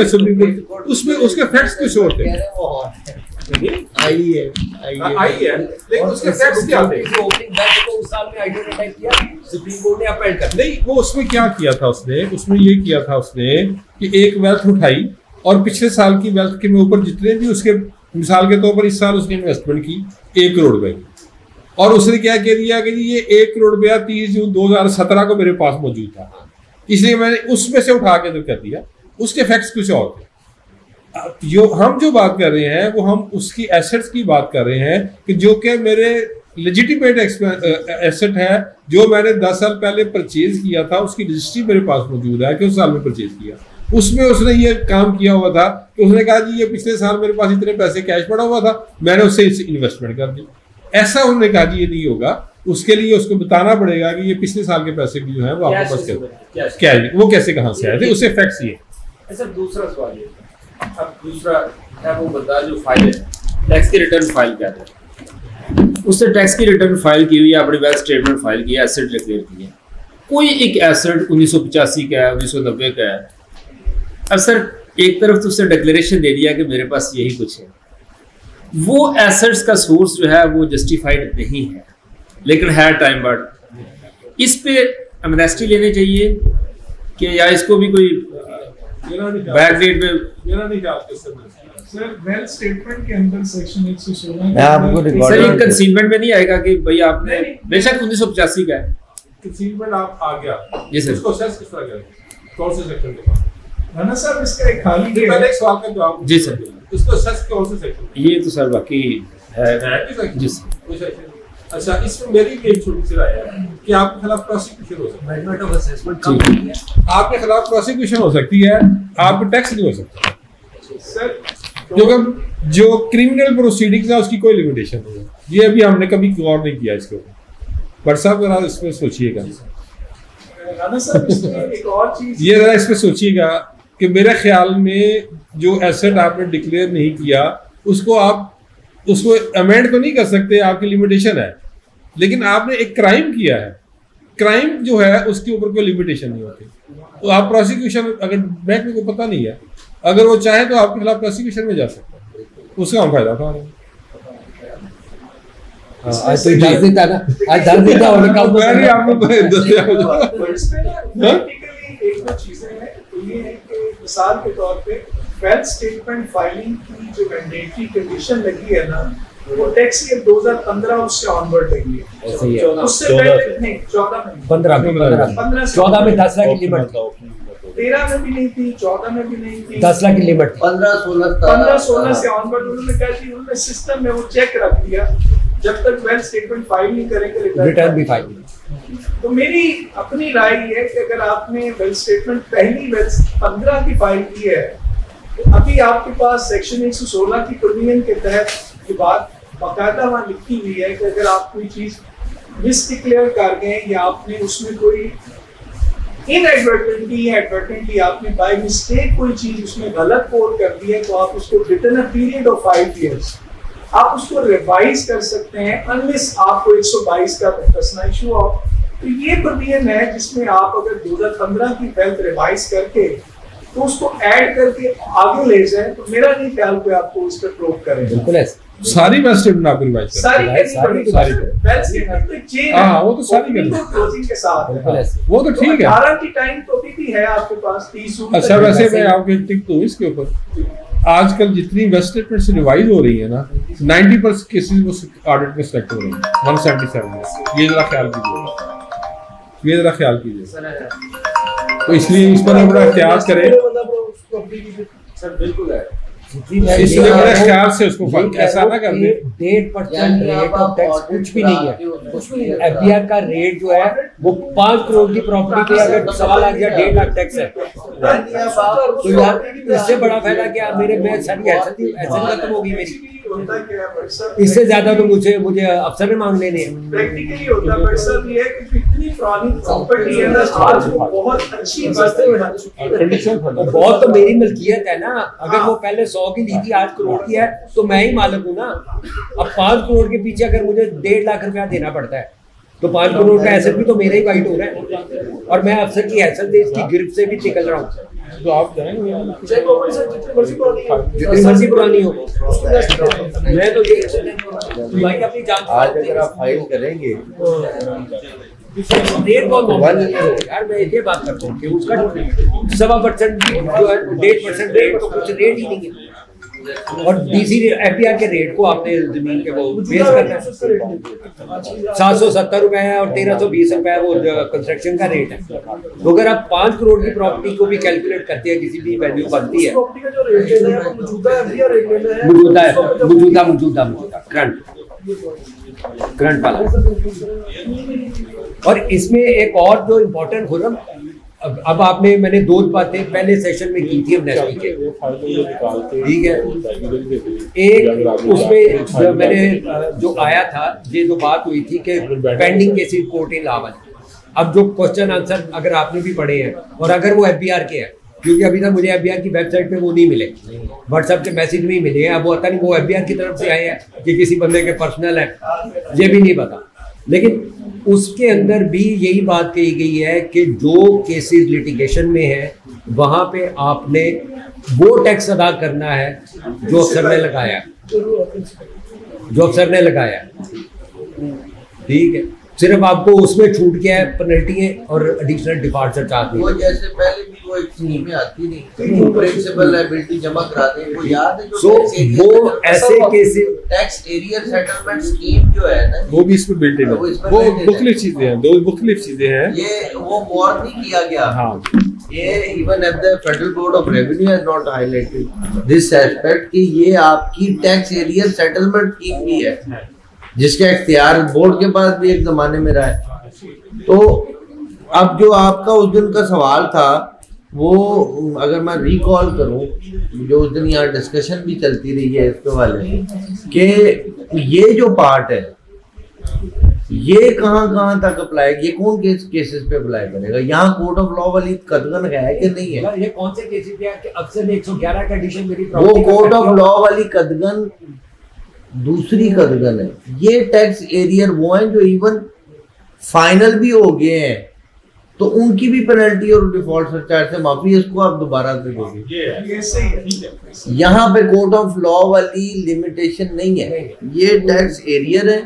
कोर्ट उसमें उसके फैक्ट्स कुछ आई है। आई है आई है लेकिन उसके फैक्ट्स क्या थे? ओपनिंग वेल्थ को उस साल में आइडेंटिफाई किया सुप्रीम कोर्ट ने अपील कर नहीं वो उसमें क्या किया था उसने? उसमें ये किया था उसने कि एक वेल्थ उठाई और पिछले साल की वेल्थ के ऊपर जितने भी उसके मिसाल के तौर पर इस साल उसने इन्वेस्टमेंट की एक करोड़ रुपए की। और उसने क्या कह दिया कि ये एक करोड़ रुपया तीस जून 2017 को मेरे पास मौजूद था। इसलिए मैंने उसमें से उठा के तो कर दिया उसके फैक्ट्स कुछ और थे। जो हम जो बात कर रहे हैं वो हम उसकी एसेट्स की बात कर रहे हैं कि जो कि मेरे लेजिटिमेट एसेट है जो मैंने दस साल पहले परचेज किया था उसकी रजिस्ट्री मेरे पास मौजूद है कि उस साल में परचेज किया। उसमें उसने ये काम किया हुआ था कि उसने कहा जी ये पिछले साल मेरे पास इतने पैसे कैश पड़ा हुआ था मैंने उससे इन्वेस्टमेंट कर दी। ऐसा उन्होंने कहा जी ये नहीं होगा। उसके लिए उसको बताना पड़ेगा कि ये पिछले साल के पैसे भी जो है वो आपके पास कैश वो कैसे कहाँ से आए थे? उससे फैक्ट्स ये। अच्छा दूसरा सवाल ये अब दूसरा वो बंदा जो फ़ाइल है। टैक्स की रिटर्न फ़ाइल रहा है? उसने टैक्स की रिटर्न फ़ाइल की हुई है अपनी वेल्थ स्टेटमेंट फ़ाइल की एसेट डिक्लेयर की है। कोई एक एसेट 1985 का है 1990 का है। अब सर एक तरफ़ तो उसने डिक्लेरेशन दे दिया कि मेरे पास यही कुछ है। वो एसेट्स का सोर्स जो है, वो जस्टिफाइड नहीं है। लेकिन है टाइम बट इस पे अमनेस्टी लेनी चाहिए कि या इसको भी कोई बैक डेट में मेरा नहीं ख्याल सर वेल्थ स्टेटमेंट के अंदर सेक्शन 116 मैं आपको रिकॉर्ड सर ये कंसीलमेंट में नहीं आएगा कि भाई आपने बेशक उन्नीस सौ पचासी का है। कंसीलमेंट आप आ गया। जी सर। उसको सेंस किस तरह करें कौन से सेक्शन के पास? राणा साहब इसका एक खाली ये पहले एक सवाल का जवाब जी सर। इसको सेंस कौन से सेक्शन ये तो सर बाकी है। जी सर अच्छा इसमें मेरी भी एक छोटी सी राय है कि आपके खिलाफ प्रोसिक्यूशन हो सकता है। आपके खिलाफ प्रोसिक्यूशन हो सकती है आपको टैक्स नहीं हो सकता। सर क्योंकि जो क्रिमिनल प्रोसीडिंग्स है उसकी कोई लिमिटेशन नहीं है। ये अभी हमने कभी गौर नहीं किया इसके ऊपर। बट साहब जरा इसमें सोचिएगा ये जरा इसमें सोचिएगा कि मेरे ख्याल में जो एसेट आपने डिक्लेयर नहीं किया उसको आप उसको अमेंड तो नहीं कर सकते आपकी लिमिटेशन है। लेकिन आपने एक क्राइम किया है। क्राइम जो है उसके ऊपर कोई लिमिटेशन नहीं होती। तो आप प्रोसिक्यूशन अगर बैंक में को पता नहीं है अगर वो चाहे तो आपके खिलाफ प्रोसिक्यूशन में जा सकता है। उसका हम फ़ायदा उठा रहे हैं आज तो इजाज़त देता ना आज दर्द देता और कल तो मैं आपको दस दिया मुझे। तो इसमें ना प्रैक्टिकली एक दो चीज़ें हैं। तो ये है कि मिसाल के तौर पे वेल्थ स्टेटमेंट फाइलिंग की जो मैंडेटरी कंडीशन लगी है ना वो टैक्स ईयर 2015 उससे ऑनवर्ड लगी है है। उससे पहले नहीं 14 में पंद्रह में। पंद्रह से- चौदह में दस लाख की लिमिट थी तेरह में भी नहीं थी चौदह में भी नहीं थी। दस लाख की लिमिट पंद्रह सोलह पंद्रह सोलह से ऑनवर्ड उन्होंने क्या की उन्होंने सिस्टम में वो चेक रख दिया। जब तक वेल्थ स्टेटमेंट फ़ाइल नहीं करेंगे रिटर्न भी फ़ाइल तो मेरी अपनी राय ये है कि अगर आपने वेल्थ स्टेटमेंट पहली वेल्थ पंद्रह की फ़ाइल की है तो अभी आपके पास सेक्शन 116 की प्रोविज़न के तहत ये बात बाकायदा वहाँ लिखी हुई है कि अगर आप कोई चीज़ मिस डिक्लेयर कर गए या आपने उसमें कोई इनएडवर्टेंटली एडवर्टेंटली एडवर्टेंटली आपने बाय मिस्टेक कोई चीज़ उसमें गलत कोड कर दी है तो आप उसको in a period of five years आप उसको रिवाइज कर सकते हैं अनलेस आपको 122 का कसना इशू हो। तो ये प्रोविज़न है जिसमें आप अगर 2015 की वेल्थ रिवाइज करके तो उसको ऐड करके आगे ले जाए तो मेरा नहीं ख्याल कोई आपको उस पर प्रोव करेगा। बिल्कुल सारी वेस्ट स्टेटमेंट आप रिवाइज सारी सारी- सारी- तो चेन हाँ, वो तो सारी करनी। क्लोजिंग के साथ है। बिल्कुल ऐसे। वो तो ठीक है। अठारह की टाइम तो अभी भी है आपके पास तीस अच्छा वैसे वैसे मैं ही- आपको एक टिप दूँ इसके ऊपर। आजकल जितनी वेस्ट स्टेटमेंट रिवाइज हो रही है ना 90 परसेंट केसेस वो ऑडिट में सेलेक्ट हो रही है। 177 में। ये जरा ख्याल कीजिए ये जरा ख्याल कीजिए तो इसलिए इस पर हम बड़ा एहतियात करें। सर बिल्कुल है। इसलिए बड़े ख्याल से उसको ऐसा ना कर डेढ़ परसेंट रेट ऑफ़ टैक्स कुछ भी नहीं है। का रेट जो है वो पाँच करोड़ की प्रॉपर्टी पे अगर सवा लाख या डेढ़ लाख टैक्स है। तो यार इससे बड़ा फ़ायदा क्या? मेरे में सारी खत्म होगी मेरी। है? इससे ज़्यादा तो मुझे मुझे अफसर ने मांग लेने प्रैक्टिकली होता है सर ये है कि इतनी पुरानी प्रॉपर्टी है ना आज वो बहुत अच्छी बहुत तो मेरी मिल्कियत है ना। अगर वो पहले सौ की ली थी आठ करोड़ की है तो मैं ही मालिक हूँ ना। अब पाँच करोड़ के पीछे अगर मुझे डेढ़ लाख रुपया देना पड़ता है तो पाँच करोड़ का एसेट भी तो मेरा ही वाइट हो रहा है। और मैं अफसर की हैसियत से इसकी गिरफ्त से भी निकल रहा हूँ। तो आप जितनी मर्ज़ी पुरानी हो। हो। मैं तो आज अगर आप फ़ाइल करेंगे रेट बहुत यार मैं ये बात करता हूँ कि उसका सवा परसेंट जो है डेढ़ परसेंट रेट तो कुछ रेट ही नहीं है। और डीसी एफडीआर के रेट को आपने ज़मीन के वो बेस करना है। सात सौ सत्तर रुपए है और तेरह सौ बीस रुपए है वो कंस्ट्रक्शन का रेट है। तो अगर आप पाँच करोड़ की प्रॉपर्टी को भी कैलकुलेट करते हैं किसी भी वैल्यू बनती है। है मौजूदा है मौजूदा मौजूदा मौजूदा करंट करंट वाला। और इसमें एक और जो इम्पोर्टेंट खुरम अब अब आपने मैंने दो बातें पहले सेशन में की थी के। ठीक है? एक, उसमें मैंने जो आया था, ये जो बात हुई थी कि पेंडिंग केसेस कोर्ट इन लावन अब जो क्वेश्चन आंसर अगर आपने भी पढ़े हैं, और अगर वो एफ़ के हैं, क्योंकि अभी तक मुझे एफ़ की वेबसाइट पे वो नहीं मिले। व्हाट्सएप के मैसेज नहीं मिले हैं, अब वो पता नहीं वो एफ़ की तरफ़ से आए हैं कि किसी बंदे के पर्सनल है, ये भी नहीं पता। लेकिन उसके अंदर भी यही बात कही गई है कि जो केसेस लिटिगेशन में है, वहाँ पे आपने वो टैक्स अदा करना है जो अफसर ने लगाया। जो अफसर ने लगाया। ठीक है? सिर्फ़ आपको उसमें छूट क्या है पेनल्टी है और एडिशनल डिपार्चर चार्ज वो नहीं जैसे पहले भी वो एक स्कीम में आती नहीं। प्रिंसिपल लाइबिलिटी जमा कराते हैं वो याद है जो सो वो ऐसे cases tax arrear settlement scheme जो है ना वो भी इसमें बिल्ट इन है। वो। मुख्तलिफ़ चीज़ें हैं दो मुख्तलिफ़ चीज़ें हैं। ये वो गौर नहीं किया गया। हाँ। ये even at the federal board of revenue has not highlighted this aspect कि ये आपकी टैक्स एरियर सेटलमेंट स्कीम भी है। जिसका इख्तियार बोर्ड के पास भी एक जमाने में रहा है। तो अब जो आपका उस दिन का सवाल था वो अगर मैं रिकॉल करूँ जो उस दिन यहाँ डिस्कशन भी चलती रही है इसके वाले कि ये जो पार्ट है ये कहाँ कहाँ तक अप्लाई ये कौन केस केसेस पे अप्लाई करेगा? यहाँ कोर्ट ऑफ़ लॉ वाली कदगन है कि नहीं है? ये कौन से केसेस पे ने 111 का एडिशन मेरी वो कोर्ट ऑफ़ लॉ वाली कदगन दूसरी कदगन है। ये टैक्स एरियर वो हैं जो इवन फाइनल भी हो गए हैं। तो उनकी भी पेनल्टी और डिफ़ॉल्ट सरचार्ज से माफ़ी इसको आप दोबारा से दोगे यहाँ पे कोर्ट ऑफ़ लॉ वाली लिमिटेशन नहीं है। ये टैक्स एरियर है।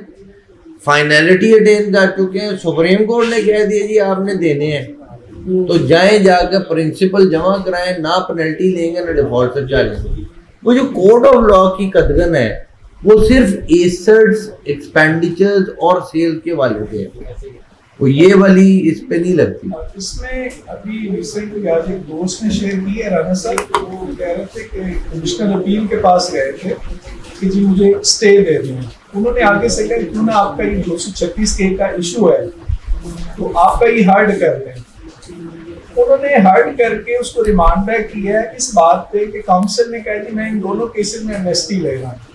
फाइनलिटी अटेन कर चुके हैं। सुप्रीम कोर्ट ने कह दिया जी आपने देने हैं। तो जाएँ जाकर प्रिंसिपल जमा कराएँ ना पेनल्टी लेंगे ना डिफ़ॉल्ट चार्ज वो जो कोर्ट ऑफ़ लॉ की कदगन है वो सिर्फ़ एसर्ट्स एक्सपेंडिचर्स और सेल के वाले होते हैं। वो ये वाली इस पे नहीं लगती। इसमें अभी रिसेंटली आज एक दोस्त ने शेयर की है राणा साहब तो वो कह रहे थे कि कमिश्नर अपील के पास गए थे कि जी मुझे स्टे दे दें। उन्होंने आगे से कहा क्यों ना आपका ये दो सौ छत्तीस के का इशू है तो आपका ये हार्ड कर दें उन्होंने हर्ट करके उसको रिमांड बैक किया है, इस बात पे कि काउंसिल ने कहा जी मैं इन दोनों केसेस में एमएसटी ले रहा हूँ।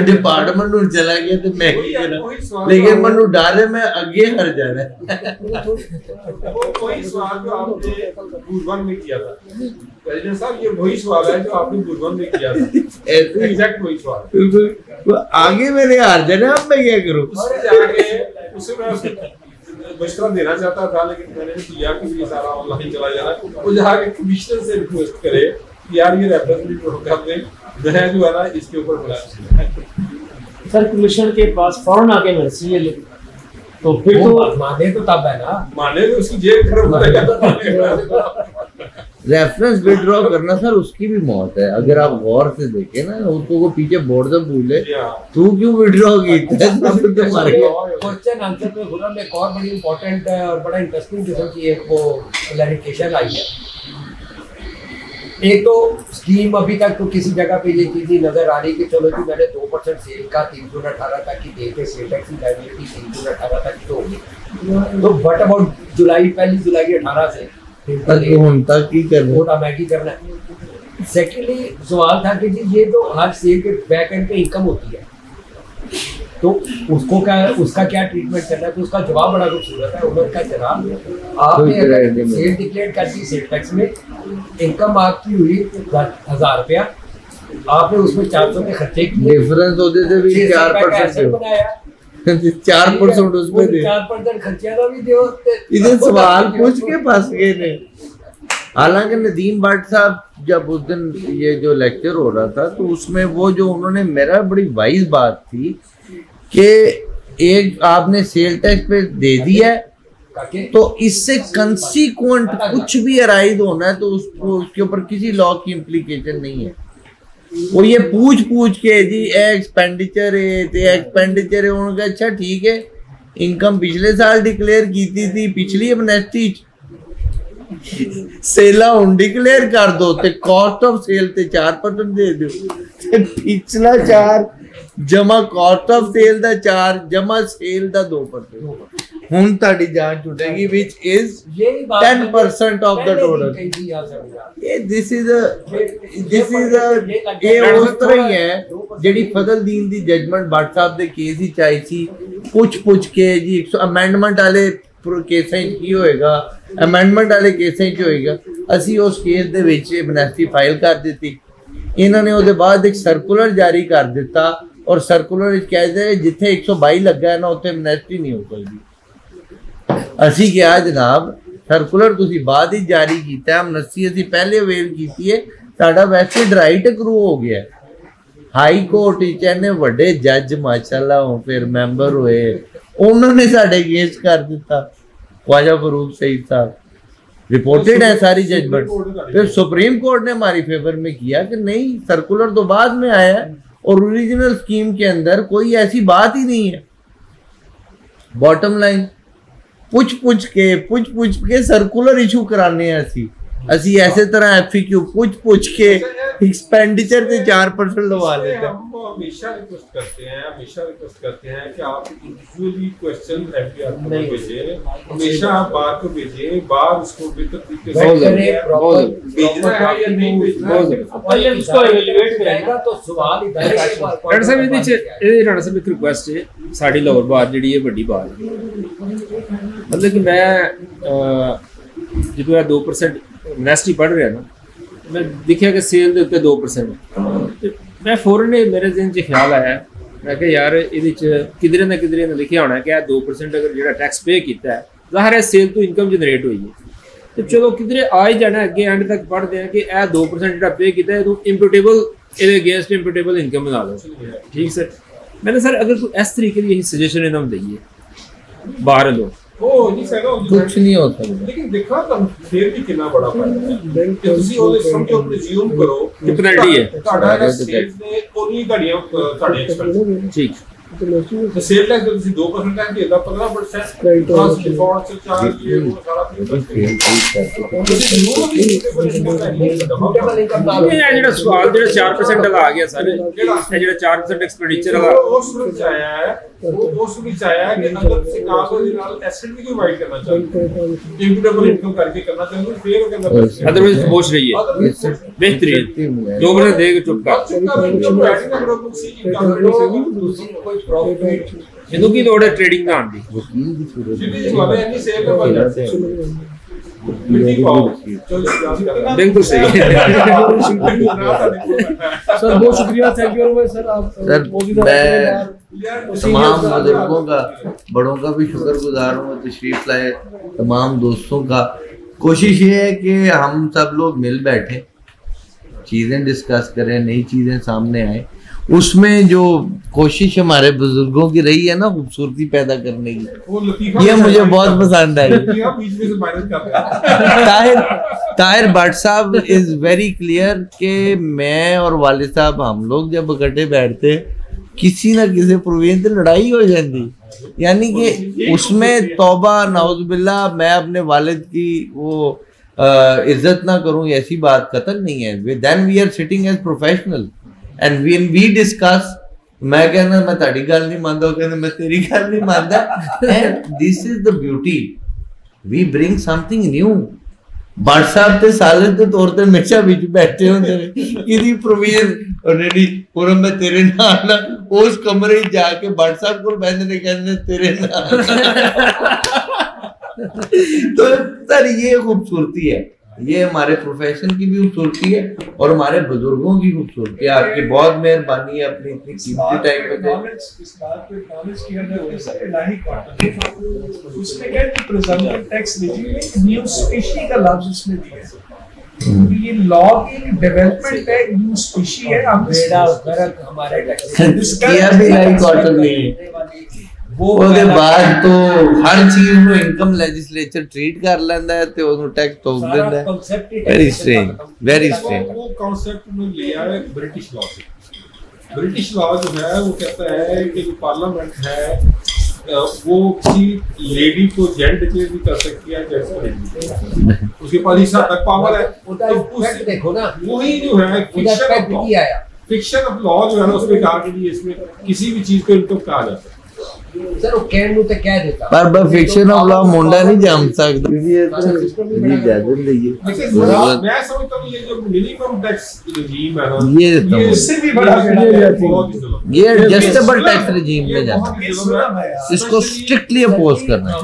डिपार्टमेंट वो सवाल जो आपने में किया था प्रेसिडेंट साहब ये वही सवाल है जो आपने में किया था ऐसे एग्जैक्ट वही सवाल आगे मेरे हार जाना अब मैं क्या करूँ उसे मैं मशवरा देना चाहता था लेकिन मैंने किया कि सारा ऑनलाइन चला जाना वो जाके कमिश्नर से रिक्वेस्ट करे यार ये रेफरेंस भी प्रोग्राम में मैं जो है ना इसके ऊपर बुला। सर कमिश्नर के पास फ़ौरन आके मर्सी है लेकिन तो फिर तो माने तो तब है ना। माने तो उसकी जेब खराब हो जाएगा। रेफरेंस विड्रॉ करना सर उसकी भी मौत है। अगर आप गौर से देखें ना उसको वो पीछे बोर्ड से भूले तू क्यों विड्रॉ की तो मर गया क्वेश्चन आंसर पे खुदा में एक और बड़ी इंपॉर्टेंट और बड़ा इंटरेस्टिंग किस्म की एक वो क्लैरिफिकेशन आई है। एक तो स्कीम अभी तक तो किसी जगह पे ये चीज़ नज़र आ रही कि चलो जी मैंने दो परसेंट सेल का तीन सौ अठारह तक की दे के सेल टैक्स की लाइबिलिटी तीन सौ अठारह तक की तो होगी। तो बट अबाउट जुलाई पहली जुलाई अठारह से तक ਹੁਣ करना। है। सेकेंडली सवाल था कि जी ये तो हर सेल के बैक एंड पे इनकम होती है तो उसको क्या उसका क्या ट्रीटमेंट करना है? तो उसका जवाब बड़ा खूबसूरत है उन्होंने कहा जनाब। आपने सेल डिक्लेयर कर दी सेल टैक्स में इनकम आपकी हुई हज़ार रुपया। आपने उसमें चार सौ के खर्चे डिफरेंस होते थे भी चार परसेंट बनाया। चार परसेंट उसमें दे। चार परसेंट खर्चे का भी दो इधर सवाल पूछ के फंस गए ने हालाँकि नदीम भट्ट साहब जब उस दिन ये जो लेक्चर हो रहा था तो उसमें वो जो उन्होंने मेरा बड़ी वाइज बात थी कि एक आपने सेल टैक्स पे दे दिया है तो इससे कंसिक्वेंट कुछ भी अराइज होना है तो उसको उसके ऊपर किसी लॉ की इम्प्लीकेशन नहीं है। वो ये पूछ पूछ के जी एक्सपेंडिचर है एक्सपेंडिचर है। उन्होंने कहा अच्छा ठीक है। इनकम पिछले साल डिक्लेयर की थी, थी पिछली एमनेस्टी सेला हूँ डिक्लेयर कर दो ते कॉस्ट ऑफ़ सेल ते चार परसेंट दे दो। पिछला चार जमा कॉस्ट ऑफ़ सेल दा चार जमा सेल दा दो percent. ਤੁਹਾਡੀ ਜਾਨ ਛੁੱਟੇਗੀ which is यही बात 10% of the पहले total भी कही थी यहाँ से मुझे। ਇਹ this is a this is a ਇਹ ਉਸ ਤਰ੍ਹਾਂ ਹੀ ਹੈ ਜਿਹੜੀ ਫਜ਼ਲਦੀਨ ਦੀ ਜਜਮੈਂਟ ਭੱਟ ਸਾਹਿਬ ਦੇ ਕੇਸ ਵਿੱਚ ਆਈ ਸੀ ਪੁੱਛ ਪੁੱਛ ਕੇ ਜੀ 100 ਅਮੈਂਡਮੈਂਟ ਵਾਲੇ ਕੇਸਾਂ 'ਚ ਕੀ ਹੋਏਗਾ ਅਮੈਂਡਮੈਂਟ ਵਾਲੇ ਕੇਸਾਂ 'ਚ ਹੋਏਗਾ ਅਸੀਂ ਉਸ ਕੇਸ ਦੇ ਵਿੱਚ ਐਮਨੈਸਟੀ ਫਾਈਲ ਕਰ ਦਿੱਤੀ ਇਹਨਾਂ ਨੇ ਉਹਦੇ ਬਾਅਦ ਇੱਕ ਸਰਕੂਲਰ ਜਾਰੀ ਕਰ ਦਿੱਤਾ ਔਰ ਸਰਕੂਲਰ ਵਿੱਚ ਕਹਿੰਦੇ ਜਿੱਥੇ 122 ਲੱਗਾ ਹੈ ਨਾ ਉੱਥੇ ਐਮਨੈਸਟੀ ਨਹੀਂ ਹੋ ਸਕਦੀ ਅਸੀਂ ਕਿਹਾ ਜਨਾਬ ਸਰਕੂਲਰ ਤੁਸੀਂ ਬਾਅਦ ਹੀ ਜਾਰੀ ਕੀਤਾ ਐਮਨੈਸਟੀ ਅਸੀਂ ਪਹਿਲੇ ਅਵੇਲ ਕੀਤੀ ਹੈ ਸਾਡਾ ਵੈਸਟਡ ਰਾਈਟ ਅਕਰੂ ਹੋ ਗਿਆ ਹੈ। ਹਾਈ ਕੋਰਟ ਵਿੱਚ ਇਹਨੇ ਵੱਡੇ ਜੱਜ ਮਾਸ਼ਾਅੱਲਾ ਹੋ ਫਿਰ ਮੈਂਬਰ ਹੋਏ ਉਹਨਾਂ ਨੇ ਸਾਡੇ ਅਗੇਂਸਟ ਕਰ ਦਿੱਤਾ ख्वाजा फरूक सईद साहब रिपोर्टेड है सारी जजमेंट फिर सुप्रीम कोर्ट ने हमारी फेवर में किया कि नहीं सर्कुलर तो बाद में आया है और ओरिजिनल स्कीम के अंदर कोई ऐसी बात ही नहीं है बॉटम लाइन પૂછ પૂછ કે પૂછ પૂછ કે સર્ક્યુલર ઇશ્યુ કરાને ऐसी ਅਸੀਂ ਅਸੀਂ ਐਸੇ ਤਰ੍ਹਾਂ ਐਫਆਈਕਿਊ ਪੁੱਛ ਪੁੱਛ ਕੇ एक्सपेंडिचर से 4% लगा लेते हैं हम हमेशा रिक्वेस्ट करते हैं हमेशा रिक्वेस्ट करते हैं कि आप इंडिविजुअली क्वेश्चन एफडीआर को नहीं। भेजें हमेशा आप बार को भेजें बार उसको बेहतर तरीके बहुत से जरूरी, बहुत भेजना है या नहीं भेजना है पहले उसको evaluate करें। जाएगा तो सवाल इधर ही आएगा। ਡਾਕਟਰ ਸਾਹਿਬ ਇਹਦੇ ਚ ਇਹਦੇ ਰਾਣਾ ਸਾਹਿਬ ਇੱਕ ਰਿਕੁਐਸਟ ਹੈ ਸਾਡੀ ਲਾਹੌਰ ਬਾਰ ਜਿਹੜੀ ਹੈ ਵੱਡੀ ਬਾਰ ਹੈ ਮਤਲਬ ਕਿ ਮੈਂ ਅਹ, ਜਦੋਂ ਇਹ 2% ਯੂਨੀਵਰਸਿਟੀ ਪੜ੍ਹ ਰਿਹਾ ਨਾ ਮੈਂ ਦੇਖਿਆ ਕਿ ਸੇਲ ਦੇ ਉੱਤੇ 2% ਤੇ ਮੈਂ ਫੌਰਨ ਹੀ ਮੇਰੇ ਜ਼ਿਹਨ 'ਚ ਖਿਆਲ ਆਇਆ ਮੈਂ ਕਿਹਾ ਯਾਰ ਇਹਦੇ ਚ ਕਿਧਰੇ ਨਾ ਕਿਧਰੇ ਨਾ ਲਿਖਿਆ ਹੋਣਾ ਕਿ ਇਹ 2% ਅਗਰ ਜਿਹੜਾ ਟੈਕਸ ਪੇ ਕੀਤਾ ਹੈ ਜ਼ਾਹਰ ਹੈ ਸੇਲ ਤੋਂ ਇਨਕਮ ਜਨਰੇਟ ਹੋਈ ਹੈ ਤੇ ਚਲੋ ਕਿਧਰੇ ਆ ਹੀ ਜਾਣਾ ਅੱਗੇ ਐਂਡ ਤੱਕ ਪੜ੍ਹਦੇ ਆ ਕਿ ਇਹ 2% ਜਿਹੜਾ ਪੇ ਕੀਤਾ ਹੈ ਇਹਨੂੰ ਇੰਪੂਟੇਬਲ ਇਹਦੇ ਅਗੇਂਸਟ ਇੰਪੂਟੇਬਲ ਇਨਕਮ ਬਣਾ ਲਓ ਠੀਕ ਸਰ मैंने सर अगर कोई इस तरीके की यही सजेशन इन्हें दईए बाहर लो ਉਹ ਨਹੀਂ ਸਹਿਗਾ ਕੁਝ ਨਹੀਂ ਹੋ ਸਕਦਾ ਲੇਕਿਨ ਦੇਖੋ ਤਾਂ ਫੇਰ ਵੀ ਕਿੰਨਾ ਬੜਾ ਫਾਇਦਾ ਹੈ ਕਿ ਤੁਸੀਂ ਉਹਦੇ ਸਮਝੋ ਪ੍ਰੈਜ਼ਿਊਮ ਕਰੋ ਕਿ penalty ਹੈ। ਤੁਹਾਡਾ ਜਿਹੜਾ ਸੇਲ ਨੇ ਉਹਨੀ ਘੜੀਆਂ ਤੁਹਾਡੇ ਐਕਸਪੈਂਸ ठीक ਤੇ ਸੇਲ ਟੈਕਸ ਤੁਸੀਂ 2% ਟੈਕਸ ਦੇਦਾ 15% ਪਲੱਸ ਡਿਫਾਲਟ ਚਾਰਜ ਇਹ ਉਹ ਸਾਰਾ ਤੁਸੀਂ ਜ਼ਰੂਰ ਵੀ ਇਹਦੇ ਕੋਲ ਇਨਕਮ ਹੈ ਨਹੀਂ ਇਹ ਆ ਜਿਹੜਾ ਸਵਾਲ ਜਿਹੜਾ 4% ਵਾਲਾ ਆ ਗਿਆ ਸਰ ਇਹ ਜਿਹੜਾ 4% ਐਕਸਪੈਂਡੀਚਰ ਵਾਲਾ ਉਸ ਵਿੱਚ ਆਇਆ ਹੈ ਉਹ ਉਸ ਵਿੱਚ ਆਇਆ ਹੈ ਕਿ ਅਗਰ ਤੁਸੀਂ ਕਾਗਜ਼ ਦੇ ਨਾਲ ਐਸੈਟ ਵੀ ਕੋਈ ਵਾਈਟ ਕਰਨਾ ਚਾਹੁੰਦੇ ਇੰਪੂਟੇਬਲ ਇਨਕਮ ਕਰਕੇ ਕਰਨਾ ਚਾਹੁੰਦੇ ਹੋ, ਫਿਰ ਉਹ ਕਹਿੰਦਾ अदरवाइज पहुंच रही है बेहतरीन दो मिनट देगा चुप कर ਕੋਈ ਇਹਨੂੰ ਕੀ ਲੋੜ ਹੈ ਟ੍ਰੇਡਿੰਗ ਦਾ ਆਉਣ ਦੀ ਵਕੀਲ ਦੀ ਸੂਰਤ ਜਿਹਦੀ ਜਵਾਬੇ ਇੰਨੀ ਸੇਲ ఎందుకు ఇది ట్రేడింగ్ గా बिल्कुल सही सर बहुत शुक्रिया थैंक यू सर तमाम बुज़ुर्गों का बड़ों का भी शुक्र गुजार हूँ तशरीफ़ लाए तमाम दोस्तों का। कोशिश ये है कि हम सब लोग मिल बैठे चीज़ें डिस्कस करें नई चीज़ें सामने आए। उसमें जो कोशिश हमारे बुज़ुर्गों की रही है ना खूबसूरती पैदा करने की ये मुझे बहुत पसंद आई। ताहिर ताहिर भट्ट साहब इज़ वेरी क्लियर कि मैं और वालिद साहब हम लोग जब इकट्ठे बैठते किसी ना किसी प्रवीण से लड़ाई हो जाती। यानी कि उसमें तौबा नाउजुबिल्ला मैं अपने वालिद की वो इज़्ज़त ना करूँ ऐसी बात कतल नहीं है। Then we are sitting as professional and we we discuss मैं कहना मैं ਤੁਹਾਡੀ ਗੱਲ ਨਹੀਂ ਮੰਨਦਾ ਉਹ ਕਹਿੰਦਾ ਮੈਂ ਤੇਰੀ ਗੱਲ ਨਹੀਂ ਮੰਨਦਾ and this is the beauty we bring something new WhatsApp ਤੇ ਸਾਲੇ ਦੇ ਤੌਰ ਤੇ ਹਮੇਸ਼ਾ ਵਿੱਚ ਬੈਠੇ ਹੁੰਦੇ ਨੇ ਕਿਹਦੀ ਪ੍ਰਵੀਨ ਉਹਨੇ ਨਹੀਂ ਹੁਣ ਮੈਂ ਤੇਰੇ ਨਾਲ ਨਾ ਉਸ ਕਮਰੇ 'ਚ ਜਾ ਕੇ WhatsApp ਕੋਲ ਬੈਠੇ ਨੇ ਕਹਿੰਦੇ ਤੇਰੇ ਨਾਲ तो सर ये खूबसूरती है ये हमारे प्रोफेशन की भी खूबसूरती है और हमारे बुज़ुर्गों की खूबसूरती है। आपकी बहुत मेहरबानी है अपनी इतनी कीमती टाइम पे है है क्योंकि ये लॉ की डेवलपमेंट है न्यू स्पीशी है हम बेड़ा गर्क हमारे किया भी इलाही क्वार्टर नहीं। है ਉਹਦੇ ਬਾਅਦ ਤੋਂ ਹਰ ਚੀਜ਼ ਨੂੰ ਇਨਕਮ ਲੈਜਿਸਲੇਚਰ ਟ੍ਰੀਟ ਕਰ ਲੈਂਦਾ ਹੈ ਤੇ ਉਹਨੂੰ ਟੈਕਸ ਠੋਕ ਦਿੰਦਾ ਹੈ concept ही ਵੈਰੀ tax से ਸਟ੍ਰੇਂਜ खत्म। ਵੈਰੀ वो स्ट्रेंज वो कॉन्सेप्ट में लिया है ब्रिटिश लॉ से ब्रिटिश लॉ जो है वो कहता है कि जो पार्लियामेंट है अ, वो किसी लेडी को जेंट डिक्लेयर भी कर सकती है जैसे उसके पास इस हद तक पावर है उधर तो effect उस देखो ना वही जो है उधर फिक्शन effect ऑफ लॉ भी आया फिक्शन ऑफ लॉ जो है ना उसमें कहा कि जी इसमें किसी भी चीज को इनकम कहा जाता है पर फिक्शन मुंडा नहीं जम सकता इसको स्ट्रिक्टली अपोज करना है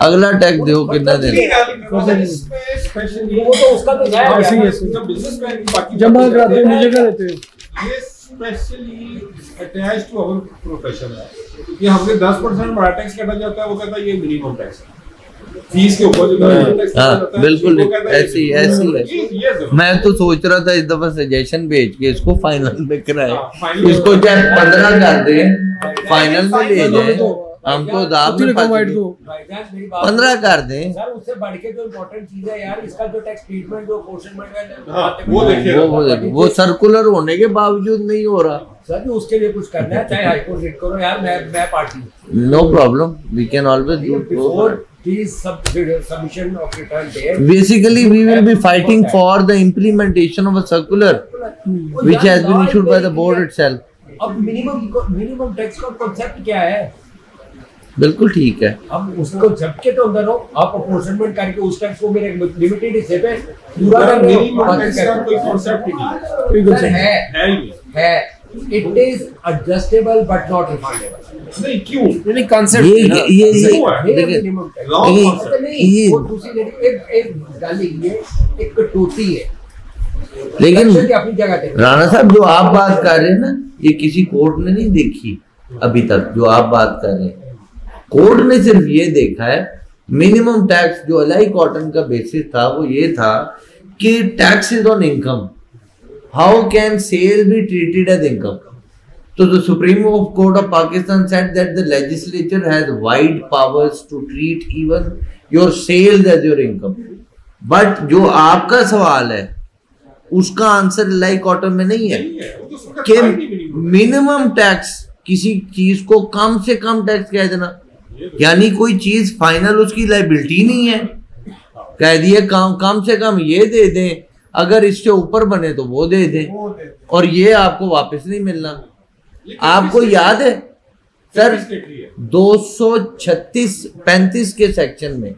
अगला टैक्स दो कितना देना वो तो उसका तो जाया ऐसे ही। गया जब बिजनेसमैन बाकी जमा कराते हैं मुझे क्या देते हैं। ये specially attach to our profession है। ये हमने 10 परसेंट बड़ा टैक्स काटा जाता है वो कहता है ये मिनिमम टैक्स है। फ़ीस के ऊपर जो minimum tax काटा हाँ, जाता है, बिल्कुल, वो कहता ऐसी- ऐसी। ये- ये ज़रूर। मैं तो सोच रहा था इस दफ़ा सजेशन भेज के इसको फाइनल में कराए। इसको चाहे पंद्रह कर दे फाइनल में ले जाए। तो- हमको उतने में पंद्रह कर दें। सर उससे बढ़ के जो इम्पोर्टेंट चीज़ है यार इसका जो टैक्स ट्रीटमेंट जो अपोर्शनमेंट हाँ, वो देखिए वो वो देखो, वो सर्कुलर होने के बावजूद नहीं हो रहा। सर जी उसके लिए कुछ करना है चाहे हाईकोर्ट रिट करो यार मैं मैं party no problem we can always before do sub submission of return date Basically, we will be fighting for the implementation of a circular which has been issued by the board itself. अब मिनिमम मिनिमम टैक्स का कॉन्सेप्ट क्या है? बिल्कुल ठीक है। हम उसको झपके तो अंदर हो आप अपोर्शनमेंट करके उस टैक्स को मेरे लिमिटेड हिस्से पे पूरा कर हो कर कोई हो। कॉन्सेप्ट ही नहीं है है ही है। It is adjustable but not refundable नहीं क्यों? नहीं कांसेप्ट ये ये ये ये- वो दूसरी एक एक गल है एक कटौती है। लेकिन Election की अपनी जगह राणा साहब जो आप बात कर रहे हैं ना ये किसी कोर्ट ने नहीं देखी अभी तक जो आप बात कर रहे हैं। कोर्ट ने सिर्फ़ ये देखा है मिनिमम टैक्स जो अलाई कॉटन का बेसिस था वो ये था कि tax is on income how can sale be treated as income So the Supreme Court of Pakistan said that the legislature has wide powers to treat even your sales as your income. But जो आपका सवाल है उसका आंसर लाई कॉटन में नहीं है। कि मिनिमम टैक्स किसी चीज़ को कम से कम टैक्स कह देना। यानी कोई चीज़ फाइनल उसकी लाइबिलिटी नहीं है। कह दिए कम कम से कम ये दे दें। अगर इससे ऊपर बने तो वो दे दें। और ये आपको वापस नहीं मिलना। आपको याद है? सर 236 35 के सेक्शन में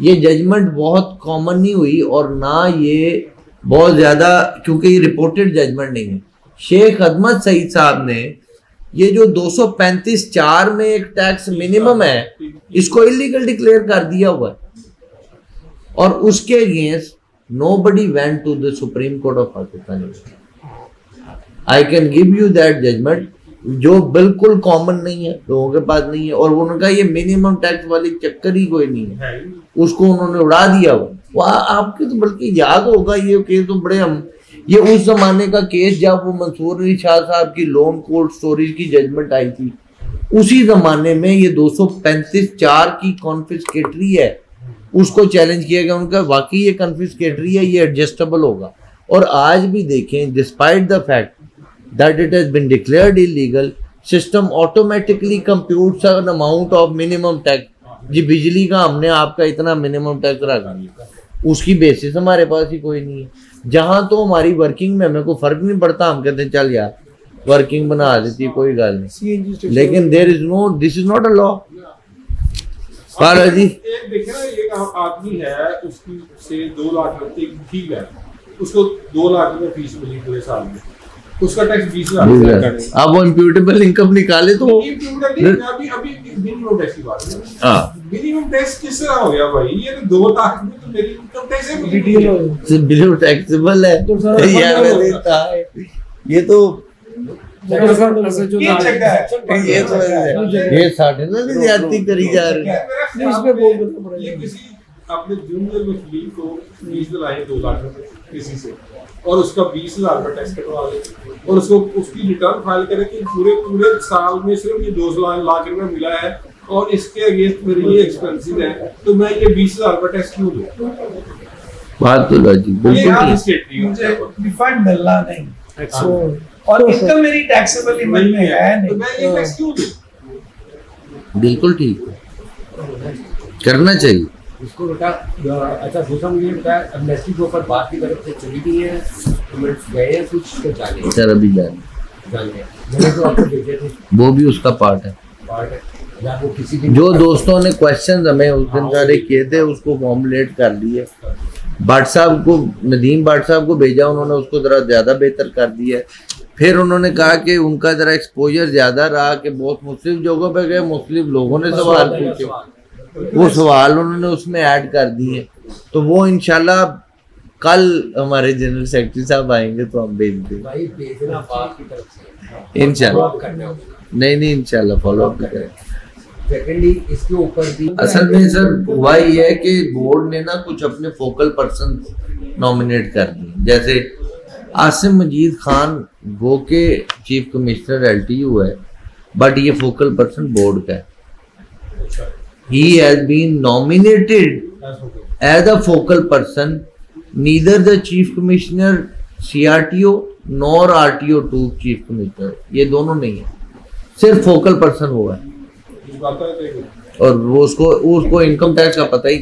ये जजमेंट बहुत कॉमन नहीं हुई और ना ये बहुत ज़्यादा क्योंकि ये रिपोर्टेड जजमेंट नहीं है। शेख अदमत सईद साहब ने ये जो 235 चार में एक टैक्स मिनिमम है इसको इलीगल डिक्लेयर कर दिया हुआ है। और उसके against nobody went to the Supreme Court of Pakistan I can give you that judgment जो बिल्कुल कॉमन नहीं है लोगों के पास नहीं है और उनका ये मिनिमम टैक्स वाली चक्कर ही कोई नहीं है। उसको उन्होंने उड़ा दिया हुआ वो आपके तो बल्कि याद होगा ये केस तो बड़े हम ये उस जमाने का केस जब वो मंसूर अली शाह साहब की लोन कोर्ट स्टोरेज की जजमेंट आई थी, उसी जमाने में ये 235 चार की कॉन्फिस्केटरी है। उसको चैलेंज किया गया, उनका वाकई ये कॉन्फिस्केटरी है, ये एडजस्टेबल होगा। और आज भी देखें despite the fact that it has been declared illegal, system automatically computes an amount of minimum tax जी, बिजली का हमने आपका इतना मिनिमम टैक्स रखा। उसकी बेसिस हमारे पास ही कोई नहीं है। जहाँ तो हमारी वर्किंग में हमें कोई फ़र्क नहीं पड़ता हम कहते हैं चल यार वर्किंग बना देती है कोई गल नहीं. लेकिन there is no this is not a law जी एक देखे ना एक आदमी है उसकी से दो लाख रुपए ठीक है। उसको दो लाख रुपए फ़ीस मिली पूरे साल में। उसका टैक्स बीस लाख अब वो इम्प्यूटेबल इनकम निकाले तो अभी अभी मिनिमम टैक्स की बात है। हाँ। मिनिमम टैक्स किस तरह हो गया भाई? ये तो दो लाख में तो मेरी इनकम टैक्स है बिल्कुल टैक्सेबल है। यार मैंने कहा है। ये तो ये है ये तो ये साढ़े ना ज्यादती करी जा रही। है ये किसी अपने जूनियर को फ़ीस दिलाए दो लाख रुपए किसी से। और उसका बीस हज़ार का टैक्स कटवा दे और उसको उसकी रिटर्न फ़ाइल करे कि पूरे पूरे साल में सिर्फ़ ये दो लाख लाख रुपए मिला है और इसके अगेंस्ट मेरे ये एक्सपेंसिव है। तो मैं ये बीस हज़ार का टैक्स क्यों दूँ? बात तो बिल्कुल मुझे रिफंड मिलना नहीं। हाँ। और इनकम मेरी टैक्सेबल में है। तो मैं ये टैक्स क्यों दूँ? बिल्कुल ठीक। है करना चाहिए। इसको बेटा अच्छा दूसरा मुझे बताया एमनेस्टी के ऊपर बात की तरफ़ से चली गई है कमेंट्स गए हैं कुछ तो जाने सर अभी जान तो वो भी उसका पार्ट है। पार्ट है। किसी जो दोस्तों ने क्वेश्चंस हमें उस दिन सारे किए थे उसको फॉर्मुलेट कर लिए भट्ट साहब को नदीम भट्ट साहब को भेजा उन्होंने उसको जरा ज़्यादा बेहतर कर दिया फिर उन्होंने कहा कि उनका जरा एक्सपोजर ज़्यादा रहा कि बहुत मुस्लिम जगहों पे गए मुस्लिम लोगों ने सवाल पूछे। वो सवाल उन्होंने उसमें ऐड कर दिए। तो वो इनशाला कल हमारे जनरल सेक्रेटरी साहब आएँगे तो हम भेज देंगे। होगा नहीं नहीं इंशाल्लाह फॉलो अप करेंगे। सेकेंडली इसके ऊपर भी असल में सर हुआ ये है कि बोर्ड ने ना कुछ अपने फोकल पर्सन नॉमिनेट कर दिए। जैसे आसिम मजीद खान वो के चीफ कमिश्नर एल है बट ये फोकल पर्सन बोर्ड का है। He has been nominated as a focal person neither the chief commissioner CRTO nor RTO to chief commissioner ये दोनों नहीं है। सिर्फ़ फोकल पर्सन है। तो एक- और वो उसको उसको इनकम टैक्स का पता ही